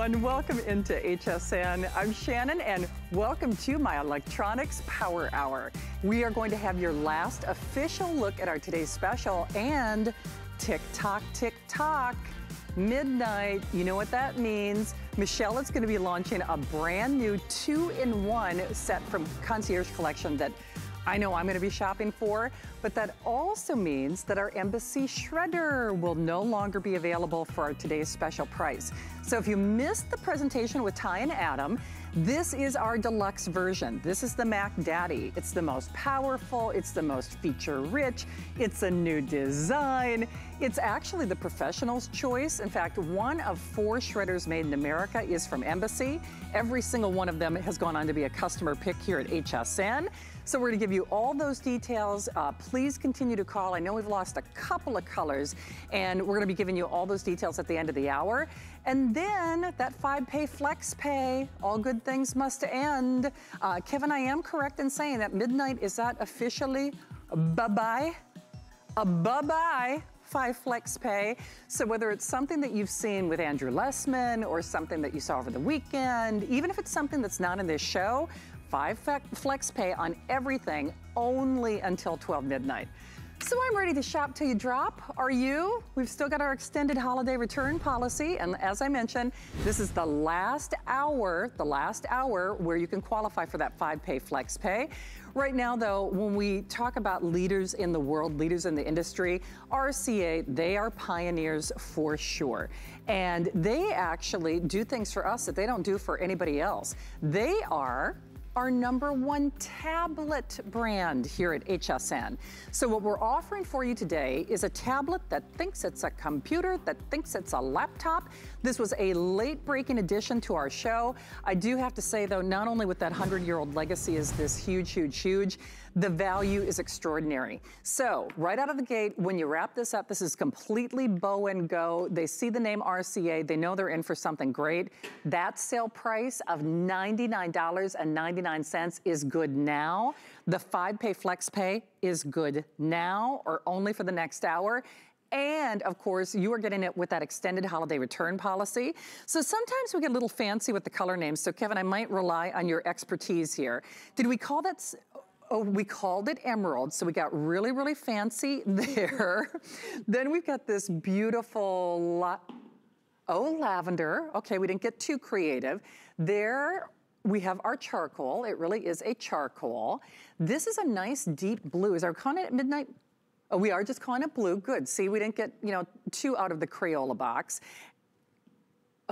everyone. Welcome into HSN. I'm Shannon and welcome to my Electronics Power Hour. We are going to have your last official look at our today's special and tick tock, tick tock, midnight. You know what that means. Michelle is going to be launching a brand new two-in-one set from Concierge Collection that I know I'm gonna be shopping for, but that also means that our Embassy Shredder will no longer be available for today's special price. So if you missed the presentation with Ty and Adam, this is our deluxe version. This is the Mac Daddy. It's the most powerful, it's the most feature rich, it's a new design. It's actually the professional's choice. In fact, one of four shredders made in America is from Embassy. Every single one of them has gone on to be a customer pick here at HSN. So we're gonna give you all those details. Uh, please continue to call. I know we've lost a couple of colors and we're gonna be giving you all those details at the end of the hour. And then that five pay flex pay, all good things must end. Uh, Kevin, I am correct in saying that midnight, is that officially bye-bye? A bye-bye five flex pay. So whether it's something that you've seen with Andrew Lessman or something that you saw over the weekend, even if it's something that's not in this show, five flex pay on everything only until 12 midnight. So I'm ready to shop till you drop. Are you? We've still got our extended holiday return policy. And as I mentioned, this is the last hour, the last hour where you can qualify for that five pay flex pay. Right now, though, when we talk about leaders in the world, leaders in the industry, RCA, they are pioneers for sure. And they actually do things for us that they don't do for anybody else. They are our number one tablet brand here at HSN. So what we're offering for you today is a tablet that thinks it's a computer, that thinks it's a laptop. This was a late breaking addition to our show. I do have to say though, not only with that 100 year old legacy is this huge, huge, huge, the value is extraordinary. So right out of the gate, when you wrap this up, this is completely bow and go. They see the name RCA, they know they're in for something great. That sale price of $99.99 is good now. The five pay flex pay is good now or only for the next hour. And of course, you are getting it with that extended holiday return policy. So sometimes we get a little fancy with the color names. So Kevin, I might rely on your expertise here. Did we call that Oh, we called it emerald, so we got really, really fancy there. then we've got this beautiful, oh, lavender. Okay, we didn't get too creative. There we have our charcoal. It really is a charcoal. This is a nice deep blue. Is our calling it midnight? Oh, we are just calling it blue. Good. See, we didn't get, you know, too out of the Crayola box.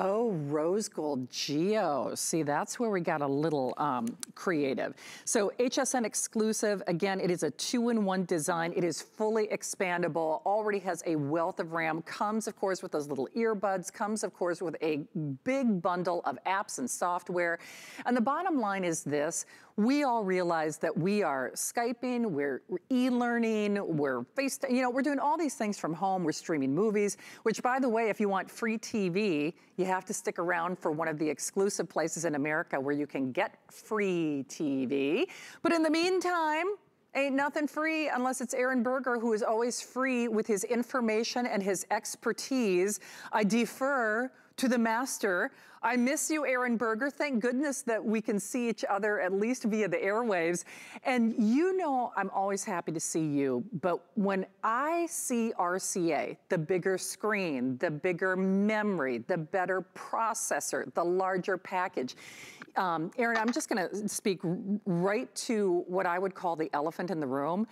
Oh, rose gold geo. See, that's where we got a little um, creative. So HSN exclusive, again, it is a two-in-one design. It is fully expandable, already has a wealth of RAM, comes, of course, with those little earbuds, comes, of course, with a big bundle of apps and software. And the bottom line is this, we all realize that we are Skyping, we're e-learning, we're face, you know, we're doing all these things from home, we're streaming movies, which by the way, if you want free TV, you have to stick around for one of the exclusive places in America where you can get free TV. But in the meantime, Ain't nothing free unless it's Aaron Berger, who is always free with his information and his expertise. I defer to the master. I miss you, Aaron Berger. Thank goodness that we can see each other at least via the airwaves. And you know I'm always happy to see you, but when I see RCA, the bigger screen, the bigger memory, the better processor, the larger package, um, Aaron, I'm just gonna speak right to what I would call the elephant in the room.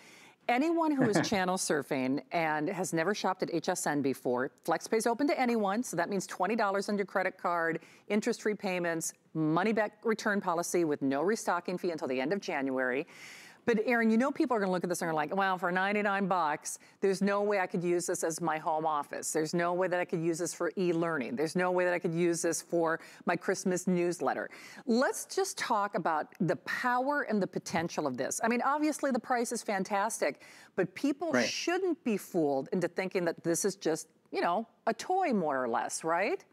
Anyone who is channel surfing and has never shopped at HSN before, FlexPay is open to anyone, so that means $20 on your credit card, interest-free payments, money-back return policy with no restocking fee until the end of January. But Aaron, you know people are gonna look at this and are like, well, for 99 bucks, there's no way I could use this as my home office. There's no way that I could use this for e-learning. There's no way that I could use this for my Christmas newsletter. Let's just talk about the power and the potential of this. I mean, obviously the price is fantastic, but people right. shouldn't be fooled into thinking that this is just, you know, a toy more or less, right?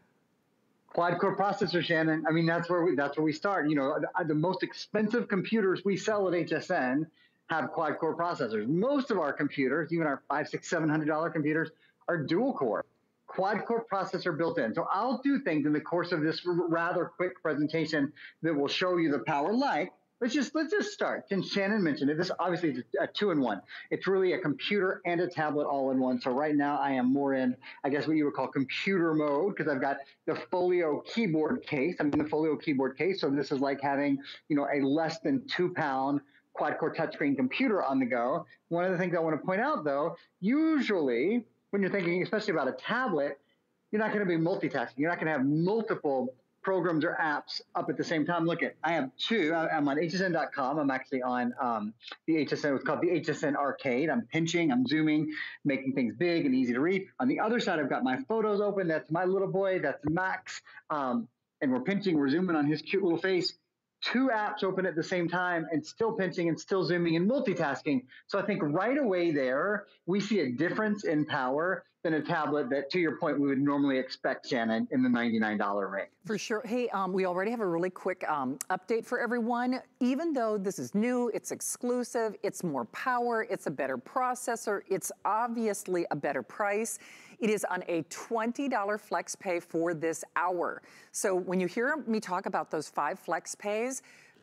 Quad core processor, Shannon. I mean, that's where we that's where we start. You know, the, the most expensive computers we sell at HSN have quad core processors. Most of our computers, even our five, six, seven hundred dollar computers, are dual core. quad core processor built in. So I'll do things in the course of this rather quick presentation that will show you the power like let's just let's just start. Since Shannon mentioned it, this obviously is a two in one. It's really a computer and a tablet all in one. So right now I am more in, I guess what you would call computer mode because I've got the Folio keyboard case. I'm in the Folio keyboard case. So this is like having, you know, a less than two pound quad core touchscreen computer on the go. One of the things I want to point out though, usually when you're thinking, especially about a tablet, you're not going to be multitasking. You're not going to have multiple programs or apps up at the same time. Look at, I have two. I, am on hsn.com. I'm actually on um, the HSN. It's called the HSN Arcade. I'm pinching, I'm zooming, making things big and easy to read. On the other side, I've got my photos open. That's my little boy. That's Max. Um, and we're pinching, we're zooming on his cute little face two apps open at the same time and still pinching and still zooming and multitasking. So I think right away there, we see a difference in power than a tablet that, to your point, we would normally expect, Shannon, in the $99 range. For sure. Hey, um, we already have a really quick um, update for everyone. Even though this is new, it's exclusive, it's more power, it's a better processor, it's obviously a better price. It is on a $20 flex pay for this hour. So when you hear me talk about those five flex pays,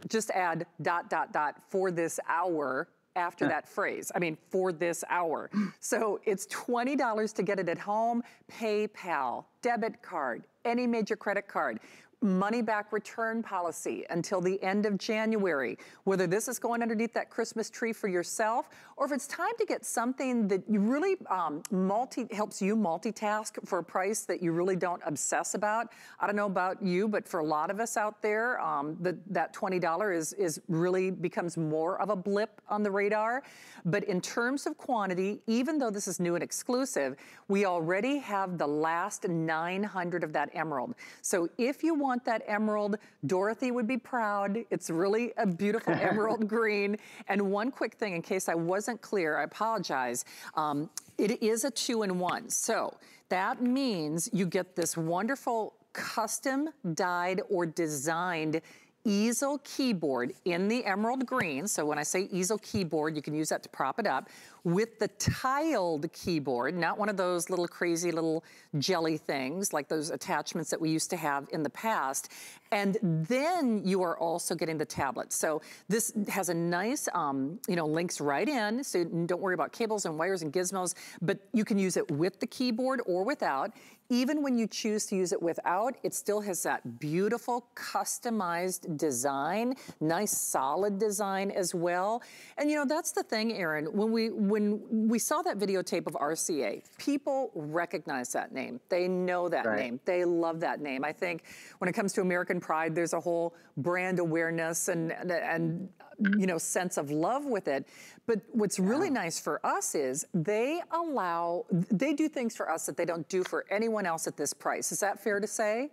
just add dot, dot, dot for this hour after that phrase. I mean, for this hour. So it's $20 to get it at home, PayPal, debit card, any major credit card money back return policy until the end of January. Whether this is going underneath that Christmas tree for yourself, or if it's time to get something that you really um, multi helps you multitask for a price that you really don't obsess about. I don't know about you, but for a lot of us out there, um, the, that $20 is, is really becomes more of a blip on the radar. But in terms of quantity, even though this is new and exclusive, we already have the last 900 of that emerald. So if you want want that emerald. Dorothy would be proud. It's really a beautiful emerald green. And one quick thing, in case I wasn't clear, I apologize. Um, it is a two-in-one. So that means you get this wonderful custom dyed or designed easel keyboard in the emerald green. So when I say easel keyboard, you can use that to prop it up with the tiled keyboard, not one of those little crazy little jelly things like those attachments that we used to have in the past. And then you are also getting the tablet. So this has a nice, um, you know, links right in. So don't worry about cables and wires and gizmos, but you can use it with the keyboard or without. Even when you choose to use it without, it still has that beautiful customized design, nice solid design as well. And you know, that's the thing, Aaron, when we, when we saw that videotape of RCA, people recognize that name. They know that right. name. They love that name. I think when it comes to American Pride, there's a whole brand awareness and, and Mm-hmm. you know, sense of love with it. But what's really nice for us is they allow, they do things for us that they don't do for anyone else at this price. Is that fair to say?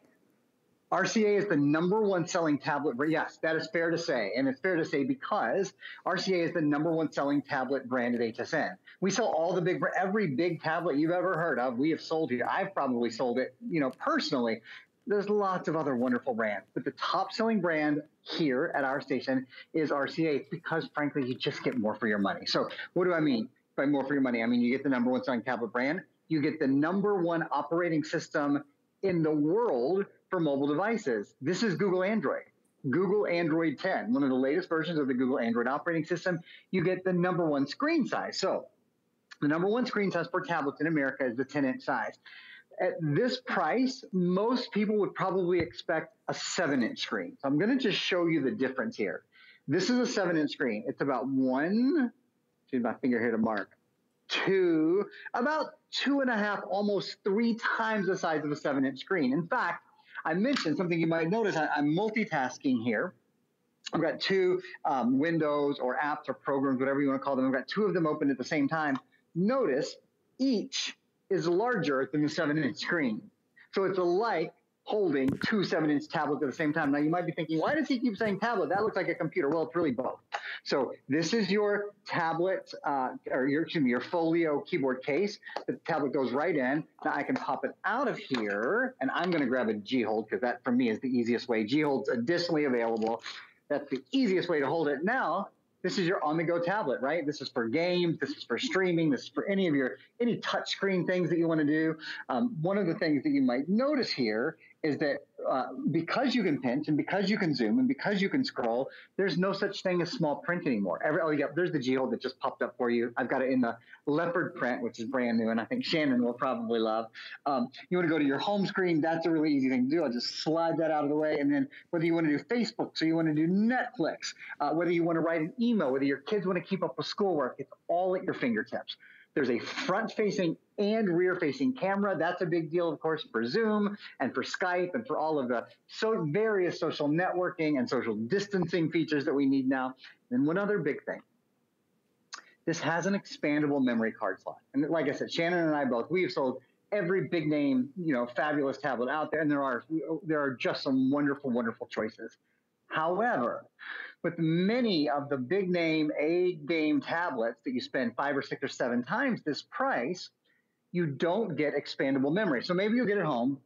RCA is the number one selling tablet. Yes, that is fair to say. And it's fair to say because RCA is the number one selling tablet brand at HSN. We sell all the big, every big tablet you've ever heard of, we have sold here. I've probably sold it, you know, personally. There's lots of other wonderful brands, but the top selling brand here at our station is RCA because, frankly, you just get more for your money. So, what do I mean by more for your money? I mean, you get the number one selling tablet brand, you get the number one operating system in the world for mobile devices. This is Google Android. Google Android 10, one of the latest versions of the Google Android operating system, you get the number one screen size. So, the number one screen size for tablets in America is the 10 inch size. At this price, most people would probably expect a 7 inch screen. So, I'm going to just show you the difference here. This is a 7 inch screen. It's about one, see my finger here to mark, two, about two and a half, almost three times the size of a 7 inch screen. In fact, I mentioned something you might notice. I, am multitasking here. I've got two um, windows or apps or programs, whatever you want to call them. I've got two of them open at the same time. Notice each is larger than the seven inch screen. So it's like holding two seven inch tablets at the same time. Now you might be thinking, why does he keep saying tablet? That looks like a computer. Well, it's really both. So this is your tablet, uh, or your, excuse me, your folio keyboard case. The tablet goes right in. Now I can pop it out of here and I'm going to grab a G hold because that for me is the easiest way. G hold's additionally available. That's the easiest way to hold it. Now this is your on-the-go tablet, right? This is for games, this is for streaming, this is for any of your any touchscreen things that you want to do. Um, one of the things that you might notice here is that uh, because you can pinch and because you can zoom and because you can scroll, there's no such thing as small print anymore. Every, oh, yeah, there's the G-Hold that just popped up for you. I've got it in the leopard print, which is brand new, and I think Shannon will probably love. Um, you want to go to your home screen, that's a really easy thing to do. I'll just slide that out of the way. And then whether you want to do Facebook, so you want to do Netflix, uh, whether you want to write an email, whether your kids want to keep up with schoolwork, it's all at your fingertips. There's a front facing and rear facing camera. That's a big deal, of course, for Zoom and for Skype and for all of the so various social networking and social distancing features that we need now. And one other big thing. This has an expandable memory card slot. And like I said, Shannon and I both, we have sold every big name, you know, fabulous tablet out there, and there are there are just some wonderful, wonderful choices. However, with many of the big name A game tablets that you spend five or six or seven times this price, you don't get expandable memory. So maybe you'll get it home,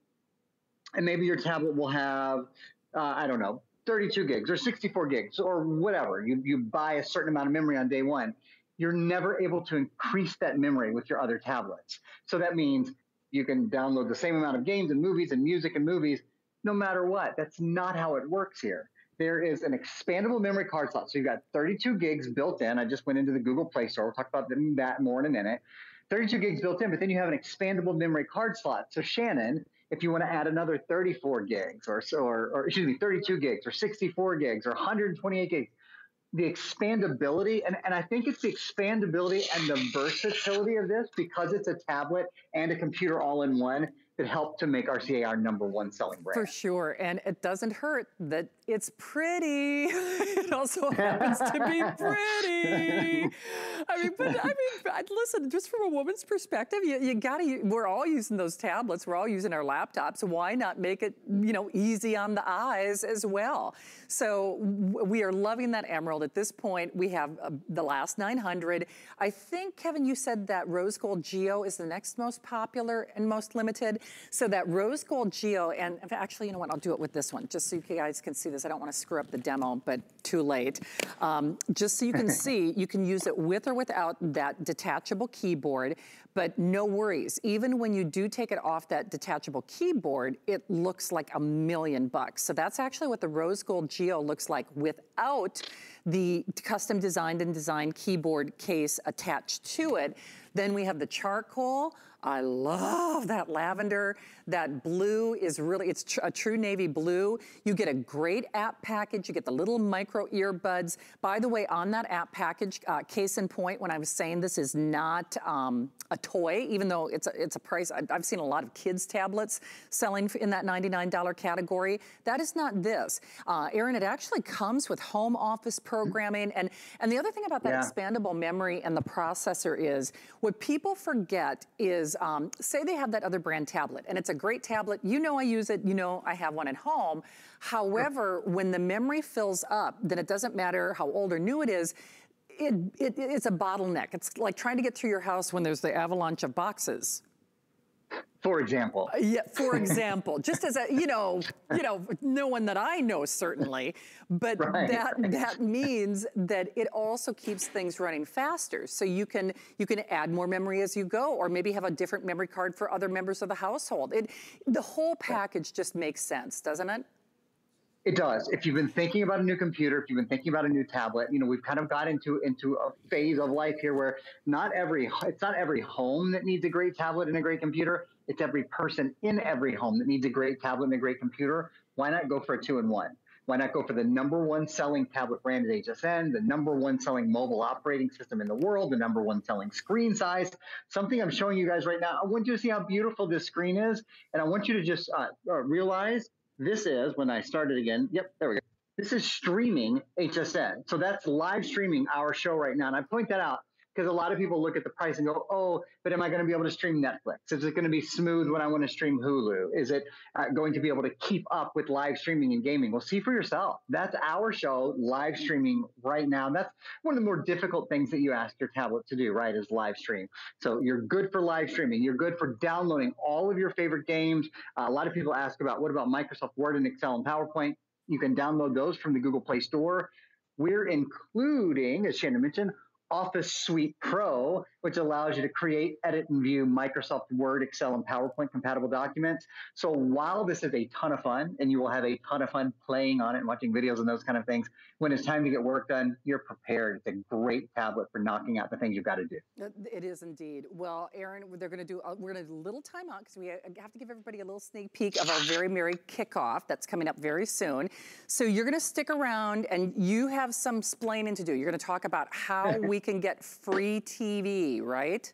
and maybe your tablet will have, uh, I don't know, 32 gigs or 64 gigs or whatever. You, you buy a certain amount of memory on day one. You're never able to increase that memory with your other tablets. So that means you can download the same amount of games and movies and music and movies no matter what. That's not how it works here there is an expandable memory card slot. So you've got 32 gigs built in. I just went into the Google Play Store. We'll talk about that more in a minute. 32 gigs built in, but then you have an expandable memory card slot. So Shannon, if you want to add another 34 gigs or, or, or excuse me, 32 gigs or 64 gigs or 128 gigs, the expandability, and, and I think it's the expandability and the versatility of this because it's a tablet and a computer all in one that helped to make RCA our number one selling brand. For sure. And it doesn't hurt that it's pretty. it also happens to be pretty. I mean, but I mean, listen, just from a woman's perspective, you, you gotta, we're all using those tablets. We're all using our laptops. Why not make it, you know, easy on the eyes as well? So we are loving that Emerald. At this point, we have uh, the last 900. I think, Kevin, you said that Rose Gold Geo is the next most popular and most limited. So that Rose Gold Geo, and actually, you know what, I'll do it with this one, just so you guys can see this. I don't want to screw up the demo, but too late. Um, just so you can see, you can use it with or without that detachable keyboard, but no worries. Even when you do take it off that detachable keyboard, it looks like a million bucks. So that's actually what the Rose Gold Geo looks like without the custom designed and designed keyboard case attached to it. Then we have the charcoal. I love that lavender. That blue is really, it's tr a true navy blue. You get a great app package. You get the little micro earbuds. By the way, on that app package, uh, case in point, when I was saying this is not um, a toy, even though it's a, it's a price, I've seen a lot of kids tablets selling in that $99 category. That is not this. Uh, Aaron, it actually comes with home office programming. And, and the other thing about that yeah. expandable memory and the processor is, what people forget is, um, say they have that other brand tablet, and it's a great tablet. You know I use it. You know I have one at home. However, when the memory fills up, then it doesn't matter how old or new it is, it, it, it's a bottleneck. It's like trying to get through your house when there's the avalanche of boxes. For example. Uh, yeah, for example. just as a, you know, you know, no one that I know certainly, but right, that right. that means that it also keeps things running faster. So you can you can add more memory as you go or maybe have a different memory card for other members of the household. It the whole package just makes sense, doesn't it? It does. If you've been thinking about a new computer, if you've been thinking about a new tablet, you know, we've kind of got into into a phase of life here where not every it's not every home that needs a great tablet and a great computer. It's every person in every home that needs a great tablet and a great computer. Why not go for a two in one? Why not go for the number one selling tablet brand at HSN, the number one selling mobile operating system in the world, the number one selling screen size? Something I'm showing you guys right now. I want you to see how beautiful this screen is, and I want you to just uh, uh realize this is when I started again. Yep, there we go. This is streaming HSN. So that's live streaming our show right now. And I point that out because a lot of people look at the price and go, oh, but am I going to be able to stream Netflix? Is it going to be smooth when I want to stream Hulu? Is it uh, going to be able to keep up with live streaming and gaming? Well, see for yourself. That's our show live streaming right now. That's one of the more difficult things that you ask your tablet to do, right? Is live stream. So you're good for live streaming. You're good for downloading all of your favorite games. Uh, a lot of people ask about what about Microsoft Word and Excel and PowerPoint? You can download those from the Google Play Store we're including, as Shannon mentioned, Office Suite Pro, which allows you to create, edit, and view Microsoft Word, Excel, and PowerPoint compatible documents. So while this is a ton of fun, and you will have a ton of fun playing on it and watching videos and those kind of things, when it's time to get work done, you're prepared. It's a great tablet for knocking out the things you've got to do. It is indeed. Well, Aaron, they're going to do. Uh, we're going to do a little time out because we have to give everybody a little sneak peek of our very merry kickoff that's coming up very soon. So you're going to stick around, and you have some splaining to do. You're going to talk about how we can get free TV, right?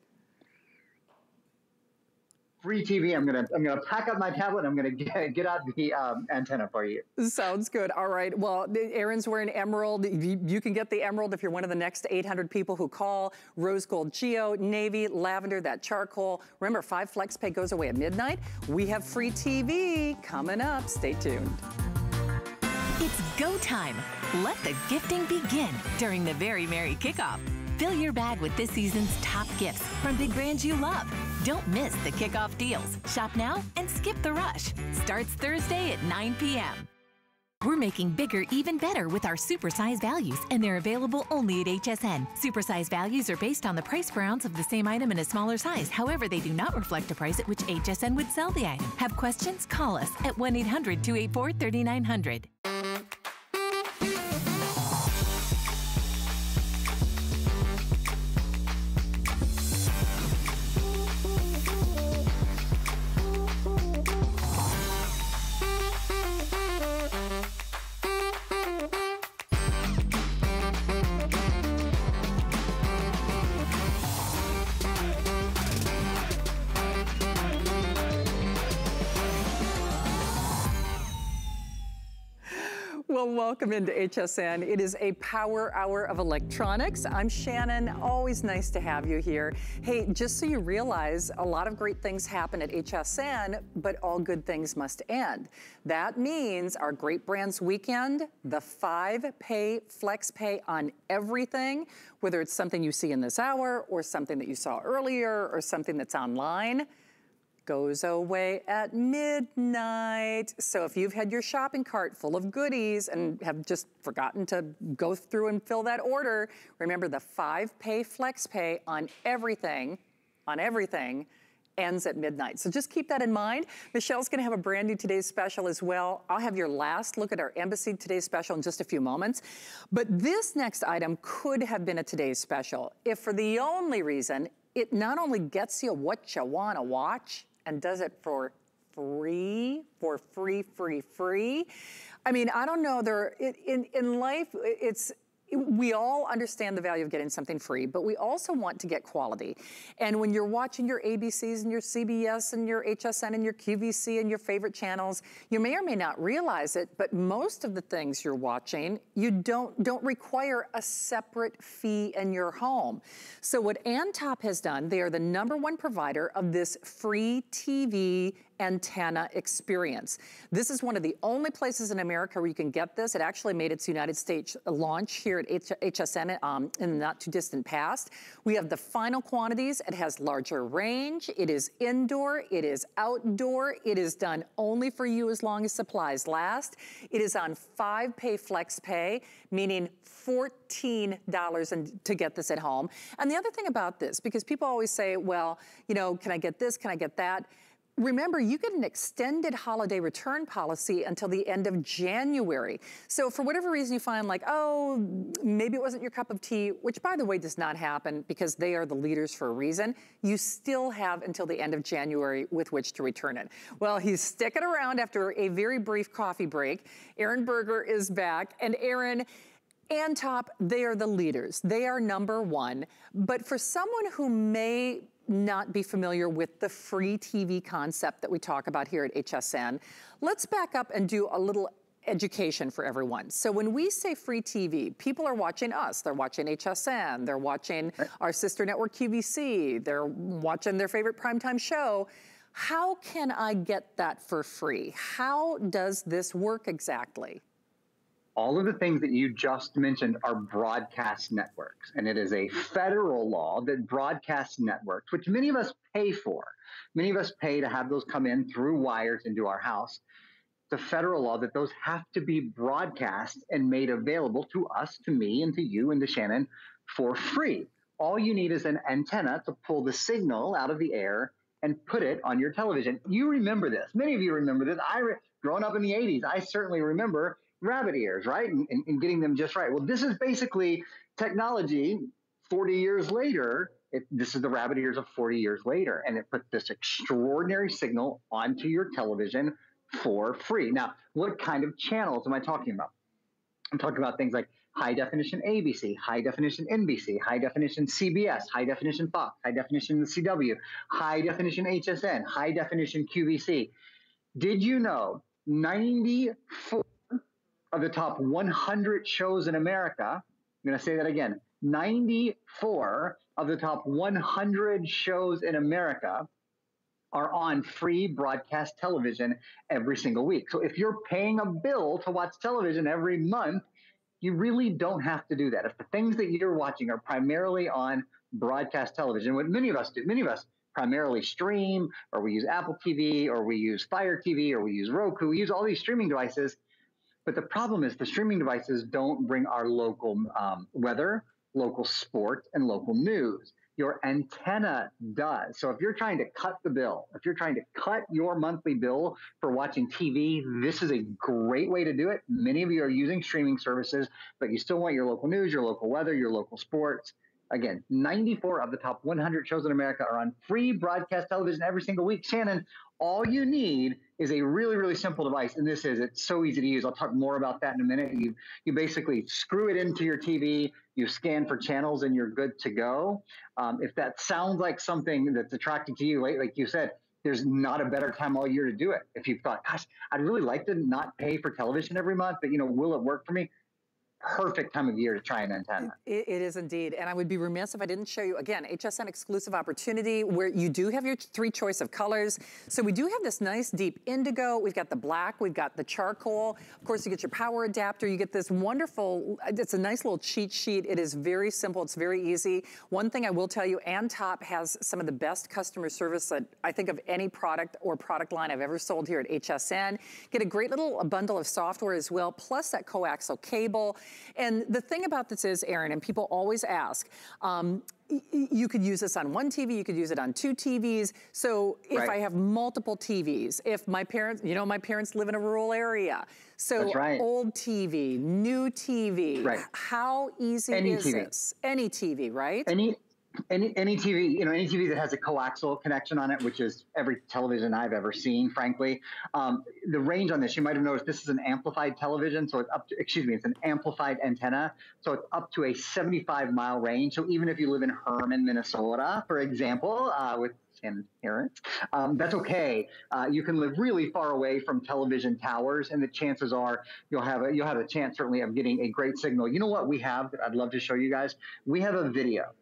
Free TV. I'm gonna I'm gonna pack up my tablet. I'm gonna get, get out the um, antenna for you. Sounds good. All right. Well, Aaron's wearing emerald. You, you, can get the emerald if you're one of the next 800 people who call. Rose gold geo, navy, lavender, that charcoal. Remember, five flex pay goes away at midnight. We have free TV coming up. Stay tuned. It's go time. Let the gifting begin during the Very Merry Kickoff. Fill your bag with this season's top gifts from big brands you love. Don't miss the kickoff deals. Shop now and skip the rush. Starts Thursday at 9 p.m. We're making bigger even better with our supersize values, and they're available only at HSN. Supersize values are based on the price per ounce of the same item in a smaller size. However, they do not reflect the price at which HSN would sell the item. Have questions? Call us at 1 800 284 3900. Welcome into HSN. It is a power hour of electronics. I'm Shannon. Always nice to have you here. Hey, just so you realize, a lot of great things happen at HSN, but all good things must end. That means our Great Brands Weekend, the five pay flex pay on everything, whether it's something you see in this hour or something that you saw earlier or something that's online goes away at midnight. So if you've had your shopping cart full of goodies and have just forgotten to go through and fill that order, remember the five pay flex pay on everything, on everything, ends at midnight. So just keep that in mind. Michelle's gonna have a brand new Today's Special as well. I'll have your last look at our Embassy Today's Special in just a few moments. But this next item could have been a Today's Special if for the only reason it not only gets you what you wanna watch, and does it for free, for free, free, free. I mean, I don't know, there, in, in life, it's, we all understand the value of getting something free, but we also want to get quality. And when you're watching your ABCs and your CBS and your HSN and your QVC and your favorite channels, you may or may not realize it, but most of the things you're watching, you don't, don't require a separate fee in your home. So what Antop has done, they are the number one provider of this free TV antenna experience. This is one of the only places in America where you can get this. It actually made its United States launch here at H HSN um, in the not too distant past. We have the final quantities. It has larger range. It is indoor. It is outdoor. It is done only for you as long as supplies last. It is on five pay flex pay, meaning $14 to get this at home. And the other thing about this, because people always say, well, you know, can I get this? Can I get that? Remember, you get an extended holiday return policy until the end of January. So for whatever reason you find like, oh, maybe it wasn't your cup of tea, which by the way does not happen because they are the leaders for a reason, you still have until the end of January with which to return it. Well, he's sticking around after a very brief coffee break. Aaron Berger is back. And Aaron, Antop, they are the leaders. They are number one. But for someone who may not be familiar with the free TV concept that we talk about here at HSN, let's back up and do a little education for everyone. So when we say free TV, people are watching us. They're watching HSN. They're watching our sister network QVC. They're watching their favorite primetime show. How can I get that for free? How does this work exactly? All of the things that you just mentioned are broadcast networks. And it is a federal law that broadcast networks, which many of us pay for, many of us pay to have those come in through wires into our house. to federal law that those have to be broadcast and made available to us, to me, and to you and to Shannon for free. All you need is an antenna to pull the signal out of the air and put it on your television. You remember this. Many of you remember this. I, re- growing up in the 80s, I certainly remember rabbit ears, right? And, and, and getting them just right. Well, this is basically technology 40 years later. It, this is the rabbit ears of 40 years later, and it put this extraordinary signal onto your television for free. Now, what kind of channels am I talking about? I'm talking about things like high definition ABC, high definition NBC, high definition CBS, high definition Fox, high definition CW, high definition HSN, high definition QVC. Did you know 94 of the top 100 shows in America, I'm going to say that again 94 of the top 100 shows in America are on free broadcast television every single week. So if you're paying a bill to watch television every month, you really don't have to do that. If the things that you're watching are primarily on broadcast television, what many of us do, many of us primarily stream, or we use Apple TV, or we use Fire TV, or we use Roku, we use all these streaming devices. But the problem is the streaming devices don't bring our local um, weather, local sport, and local news your antenna does. So if you're trying to cut the bill, if you're trying to cut your monthly bill for watching TV, this is a great way to do it. Many of you are using streaming services, but you still want your local news, your local weather, your local sports. Again, 94 of the top 100 shows in America are on free broadcast television every single week. Shannon, all you need is a really, really simple device. And this is, it's so easy to use. I'll talk more about that in a minute. You, you basically screw it into your TV, you scan for channels, and you're good to go. Um, if that sounds like something that's attractive to you, like, like you said, there's not a better time all year to do it. If you've thought, gosh, I'd really like to not pay for television every month, but you know, will it work for me? Perfect time of year to try an antenna. It, it is indeed. And I would be remiss if I didn't show you, again, HSN exclusive opportunity where you do have your three choice of colors. So we do have this nice deep indigo. We've got the black, we've got the charcoal. Of course, you get your power adapter. You get this wonderful, it's a nice little cheat sheet. It is very simple. It's very easy. One thing I will tell you, Antop has some of the best customer service that I think of any product or product line I've ever sold here at HSN. Get a great little bundle of software as well, plus that coaxial cable. And the thing about this is, Aaron, and people always ask, um, you could use this on one TV, you could use it on two TVs. So if right. I have multiple TVs, if my parents, you know, my parents live in a rural area. So right. old TV, new TV, right. how easy Any is TV. this? Any TV, right? Any any any TV, you know, any TV that has a coaxial connection on it, which is every television I've ever seen, frankly. Um, the range on this, you might have noticed, this is an amplified television, so it's up to, excuse me, it's an amplified antenna, so it's up to a 75 mile range. So even if you live in Herman, Minnesota, for example, uh, with Shannon's parents, um, that's okay. Uh, you can live really far away from television towers, and the chances are you'll have a, you'll have a chance certainly of getting a great signal. You know what we have that I'd love to show you guys? We have a video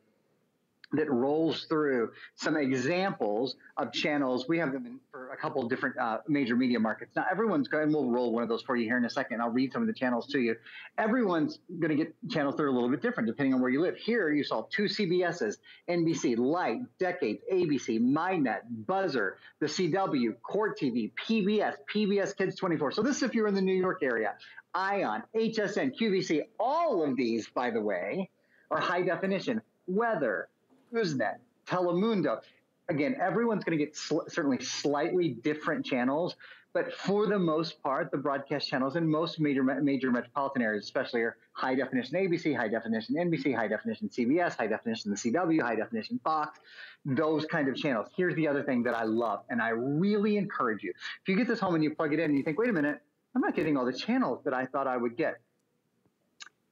that rolls through some examples of channels. We have them in, for a couple of different uh, major media markets. Now, everyone's going, we'll roll one of those for you here in a second. I'll read some of the channels to you. Everyone's going to get channels that are a little bit different depending on where you live. Here, you saw two CBSs, NBC, Light, Decades, ABC, MyNet, Buzzr, the CW, Court TV, PBS, PBS Kids 24. So this is if you're in the New York area. Ion, HSN, QVC, all of these, by the way, are high definition. Weather, Usenet, Telemundo. Again, everyone's going to get sl- certainly slightly different channels, but for the most part, the broadcast channels in most major major metropolitan areas, especially, are high definition ABC, high definition NBC, high definition CBS, high definition the CW, high definition Fox, those kind of channels. Here's the other thing that I love, and I really encourage you: if you get this home and you plug it in, and you think, "Wait a minute, I'm not getting all the channels that I thought I would get,"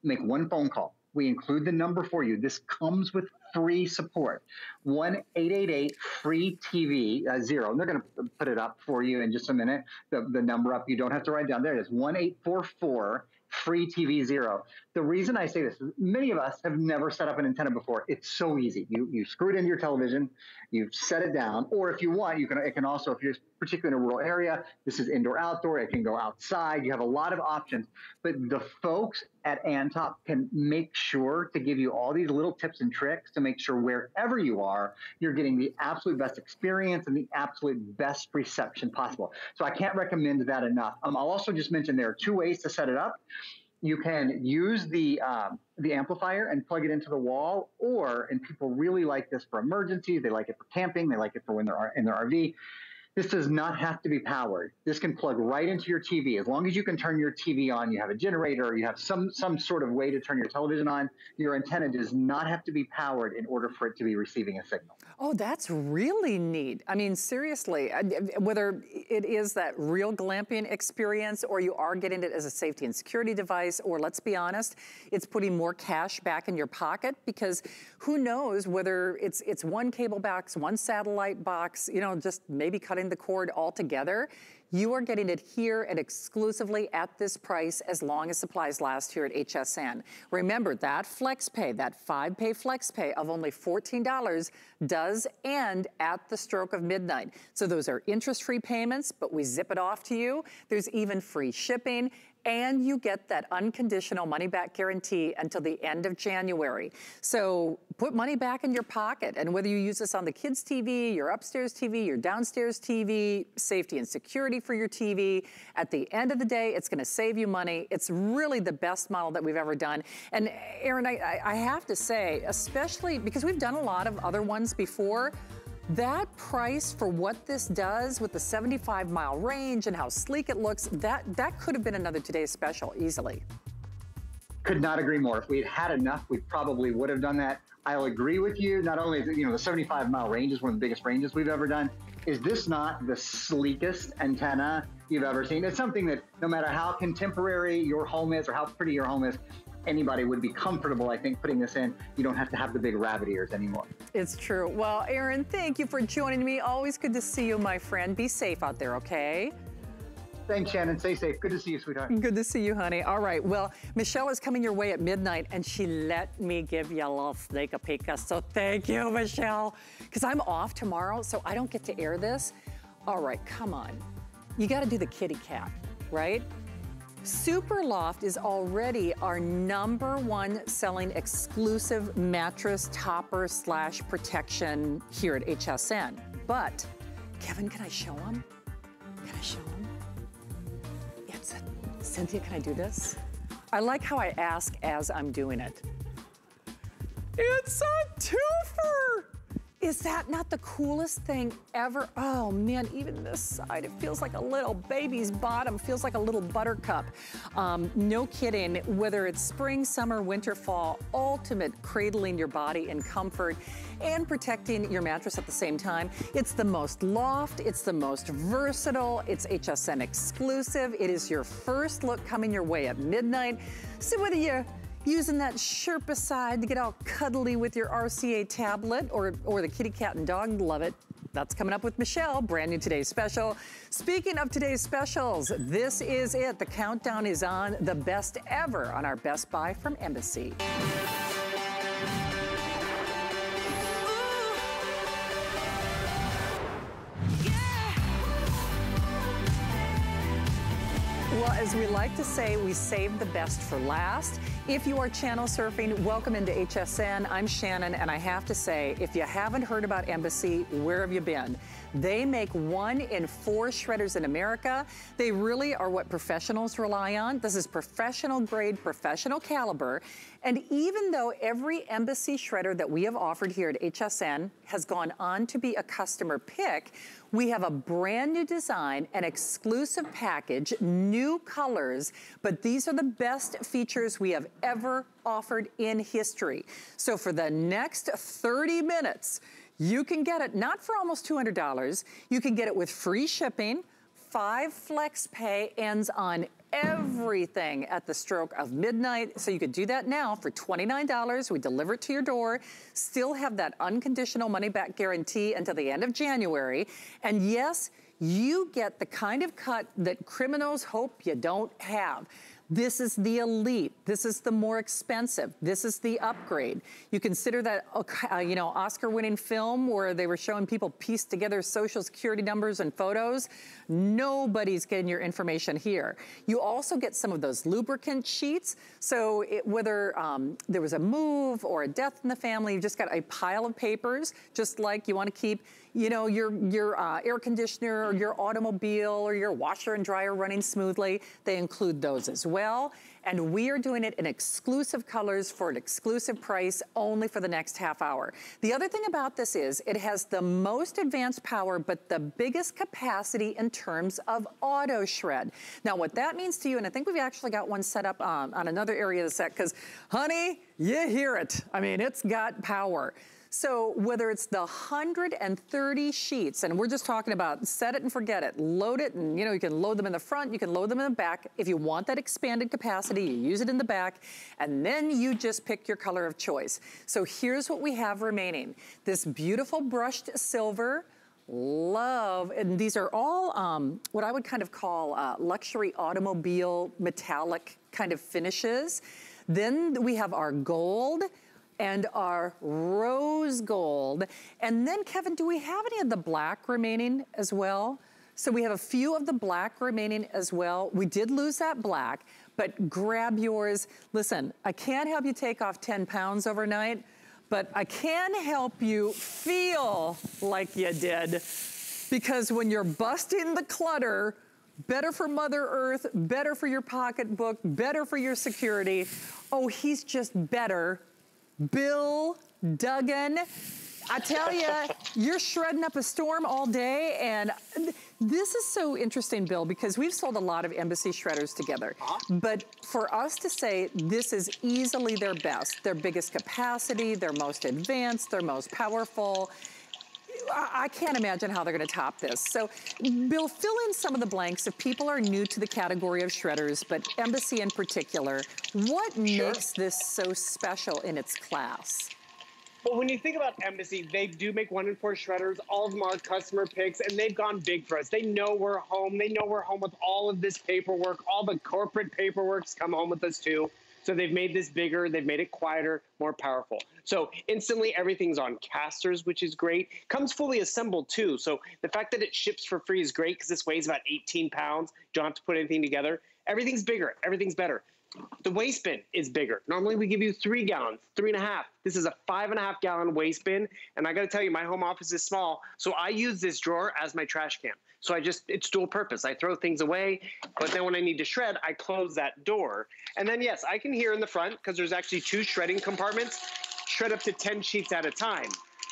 make one phone call we include the number for you. This comes with free support. 1 888 free TV uh, zero. And they're going to put it up for you in just a minute. The, the number up, you don't have to write down. There it is 1 844 free TV zero. The reason I say this is many of us have never set up an antenna before. It's so easy. You you screw it into your television, you set it down, or if you want, you can it can also if you're particularly in a rural area, this is indoor outdoor. It can go outside. You have a lot of options. But the folks at Antop can make sure to give you all these little tips and tricks to make sure wherever you are, you're getting the absolute best experience and the absolute best reception possible. So I can't recommend that enough. Um, I'll also just mention there are two ways to set it up you can use the um, the amplifier and plug it into the wall, or and people really like this for emergencies. They like it for camping. They like it for when they're in their RV. This does not have to be powered. This can plug right into your TV. As long as you can turn your TV on, you have a generator, or you have some some sort of way to turn your television on. Your antenna does not have to be powered in order for it to be receiving a signal. Oh, that's really neat. I mean, seriously, uh, whether it is that real glamping experience or you are getting it as a safety and security device, or let's be honest, it's putting more cash back in your pocket because who knows whether it's it's one cable box, one satellite box, you know, just maybe cutting the cord altogether. You are getting it here and exclusively at this price as long as supplies last here at HSN. Remember that flex pay, that five pay flex pay of only $14 does end at the stroke of midnight. So those are interest-free payments, but we zip it off to you. There's even free shipping and you get that unconditional money back guarantee until the end of January. So put money back in your pocket. And whether you use this on the kids' TV, your upstairs TV, your downstairs TV, safety and security for your TV, at the end of the day, it's gonna save you money. It's really the best model that we've ever done. And Aaron, I, I have to say, especially because we've done a lot of other ones before, that price for what this does with the 75 mile range and how sleek it looks, that, that could have been another today's special easily. Could not agree more. If we had had enough, we probably would have done that. I'll agree with you. Not only you know, the 75 mile range is one of the biggest ranges we've ever done. Is this not the sleekest antenna you've ever seen? It's something that no matter how contemporary your home is or how pretty your home is, anybody would be comfortable, I think, putting this in. You don't have to have the big rabbit ears anymore. It's true. Well, Aaron, thank you for joining me. Always good to see you, my friend. Be safe out there, okay? Thanks, Shannon. Stay safe. Good to see you, sweetheart. Good to see you, honey. All right. Well, Michelle is coming your way at midnight, and she let me give you a little sneak a peek. So thank you, Michelle. Because I'm off tomorrow, so I don't get to air this. All right, come on. You got to do the kitty cat, right? Super Loft is already our number one selling exclusive mattress topper slash protection here at HSN. But, Kevin, can I show them? Can I show them? It's Cynthia, can I do this? I like how I ask as I'm doing it. It's a twofer! Is that not the coolest thing ever? Oh man, even this side, it feels like a little baby's bottom, feels like a little buttercup. Um, no kidding, whether it's spring, summer, winter, fall, ultimate cradling your body in comfort and protecting your mattress at the same time. It's the most loft, it's the most versatile, it's HSN exclusive. It is your first look coming your way at midnight. So whether you using that Sherpa side to get all cuddly with your RCA tablet or, or the kitty cat and dog love it. That's coming up with Michelle, brand new today's special. Speaking of today's specials, this is it. The countdown is on the best ever on our Best Buy from Embassy. Well, as we like to say, we save the best for last. If you are channel surfing, welcome into HSN. I'm Shannon, and I have to say, if you haven't heard about Embassy, where have you been? They make one in four shredders in America. They really are what professionals rely on. This is professional grade, professional caliber. And even though every Embassy shredder that we have offered here at HSN has gone on to be a customer pick, we have a brand new design, an exclusive package, new colors, but these are the best features we have ever offered in history. So for the next 30 minutes, you can get it not for almost $200, you can get it with free shipping, five flex pay ends on everything at the stroke of midnight. So you could do that now for $29. We deliver it to your door, still have that unconditional money back guarantee until the end of January. And yes, you get the kind of cut that criminals hope you don't have. This is the elite. This is the more expensive. This is the upgrade. You consider that, uh, you know, Oscar-winning film where they were showing people piece together social security numbers and photos. Nobody's getting your information here. You also get some of those lubricant sheets. So it, whether um, there was a move or a death in the family, you've just got a pile of papers, just like you want to keep you know, your, your uh, air conditioner or your automobile or your washer and dryer running smoothly. They include those as well. And we are doing it in exclusive colors for an exclusive price only for the next half hour. The other thing about this is it has the most advanced power, but the biggest capacity in terms of auto shred. Now, what that means to you, and I think we've actually got one set up um, on another area of the set, because honey, you hear it. I mean, it's got power. So whether it's the 130 sheets, and we're just talking about set it and forget it, load it, and you know, you can load them in the front, you can load them in the back. If you want that expanded capacity, you use it in the back, and then you just pick your color of choice. So here's what we have remaining. This beautiful brushed silver, love, and these are all um, what I would kind of call uh, luxury automobile metallic kind of finishes. Then we have our gold, and our rose gold. And then, Kevin, do we have any of the black remaining as well? So we have a few of the black remaining as well. We did lose that black, but grab yours. Listen, I can't help you take off 10 pounds overnight, but I can help you feel like you did. Because when you're busting the clutter, better for Mother Earth, better for your pocketbook, better for your security. Oh, he's just better Bill Duggan. I tell you, you're shredding up a storm all day. And this is so interesting, Bill, because we've sold a lot of embassy shredders together. Uh-huh. But for us to say this is easily their best, their biggest capacity, their most advanced, their most powerful, I can't imagine how they're gonna top this. So Bill, fill in some of the blanks. If people are new to the category of shredders, but Embassy in particular, what sure. makes this so special in its class? Well, when you think about Embassy, they do make one in four shredders. All of them are customer picks, and they've gone big for us. They know we're home. They know we're home with all of this paperwork. All the corporate paperwork's come home with us too. So they've made this bigger, they've made it quieter, more powerful. So instantly everything's on casters, which is great. Comes fully assembled too. So the fact that it ships for free is great because this weighs about 18 pounds. You don't have to put anything together. Everything's bigger, everything's better. The waste bin is bigger. Normally we give you three gallons, three and a half. This is a five and a half gallon waste bin. And I gotta tell you, my home office is small. So I use this drawer as my trash can. So I just, it's dual purpose. I throw things away, but then when I need to shred, I close that door. And then, yes, I can hear in the front, because there's actually two shredding compartments, shred up to 10 sheets at a time.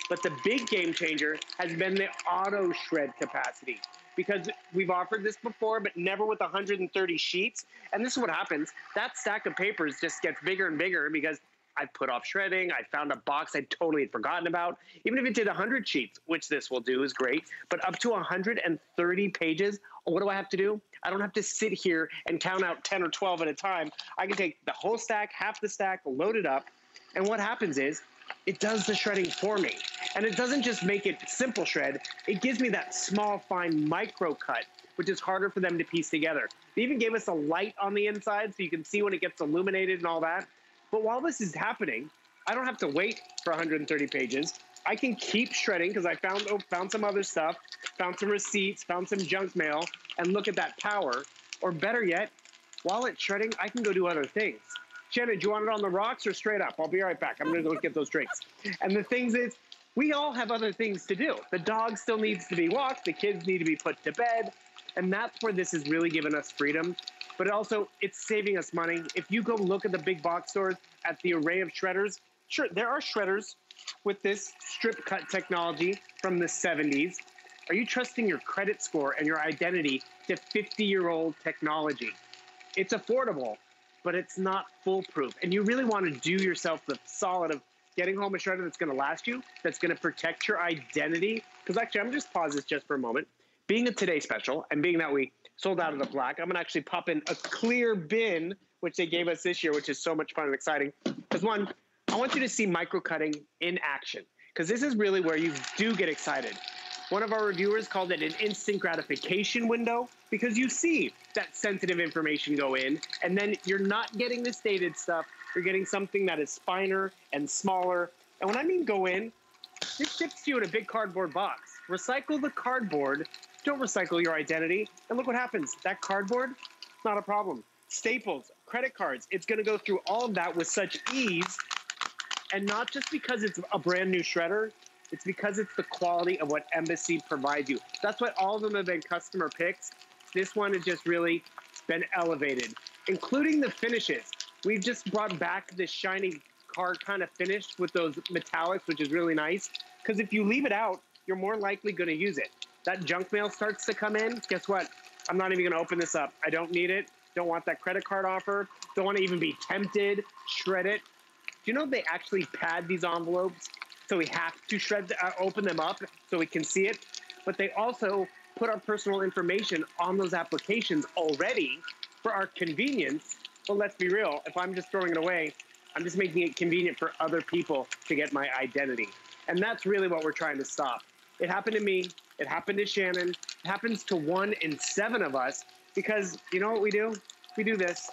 But the big game changer has been the auto shred capacity because we've offered this before, but never with 130 sheets. And this is what happens. That stack of papers just gets bigger and bigger because I put off shredding. I found a box I totally had forgotten about. Even if it did 100 sheets, which this will do, is great. But up to 130 pages, what do I have to do? I don't have to sit here and count out 10 or 12 at a time. I can take the whole stack, half the stack, load it up. And what happens is it does the shredding for me. And it doesn't just make it simple shred, it gives me that small, fine micro cut, which is harder for them to piece together. They even gave us a light on the inside so you can see when it gets illuminated and all that. But while this is happening, I don't have to wait for 130 pages. I can keep shredding because I found oh, found some other stuff, found some receipts, found some junk mail, and look at that power. Or better yet, while it's shredding, I can go do other things. Shannon, do you want it on the rocks or straight up? I'll be right back. I'm going to go get those drinks. And the things is, we all have other things to do. The dog still needs to be walked. The kids need to be put to bed. And that's where this has really given us freedom but also it's saving us money. If you go look at the big box stores at the array of shredders, sure, there are shredders with this strip cut technology from the 70s. Are you trusting your credit score and your identity to 50 year old technology? It's affordable, but it's not foolproof. And you really want to do yourself the solid of getting home a shredder that's going to last you, that's going to protect your identity. Because actually, I'm just pause this just for a moment. Being a today special, and being that we sold out of the black. I'm gonna actually pop in a clear bin, which they gave us this year, which is so much fun and exciting. Because one, I want you to see micro cutting in action, because this is really where you do get excited. One of our reviewers called it an instant gratification window because you see that sensitive information go in, and then you're not getting this dated stuff. You're getting something that is finer and smaller. And when I mean go in, this ships to you in a big cardboard box. Recycle the cardboard. Don't recycle your identity. And look what happens. That cardboard, not a problem. Staples, credit cards, it's going to go through all of that with such ease. And not just because it's a brand new shredder, it's because it's the quality of what Embassy provides you. That's why all of them have been customer picks. This one has just really been elevated, including the finishes. We've just brought back this shiny card kind of finish with those metallics, which is really nice. Because if you leave it out, you're more likely going to use it. That junk mail starts to come in. Guess what? I'm not even going to open this up. I don't need it. Don't want that credit card offer. Don't want to even be tempted. Shred it. Do you know they actually pad these envelopes so we have to shred, uh, open them up so we can see it. But they also put our personal information on those applications already for our convenience. But let's be real, if I'm just throwing it away, I'm just making it convenient for other people to get my identity. And that's really what we're trying to stop. It happened to me. It happened to Shannon. It happens to one in seven of us because you know what we do? We do this.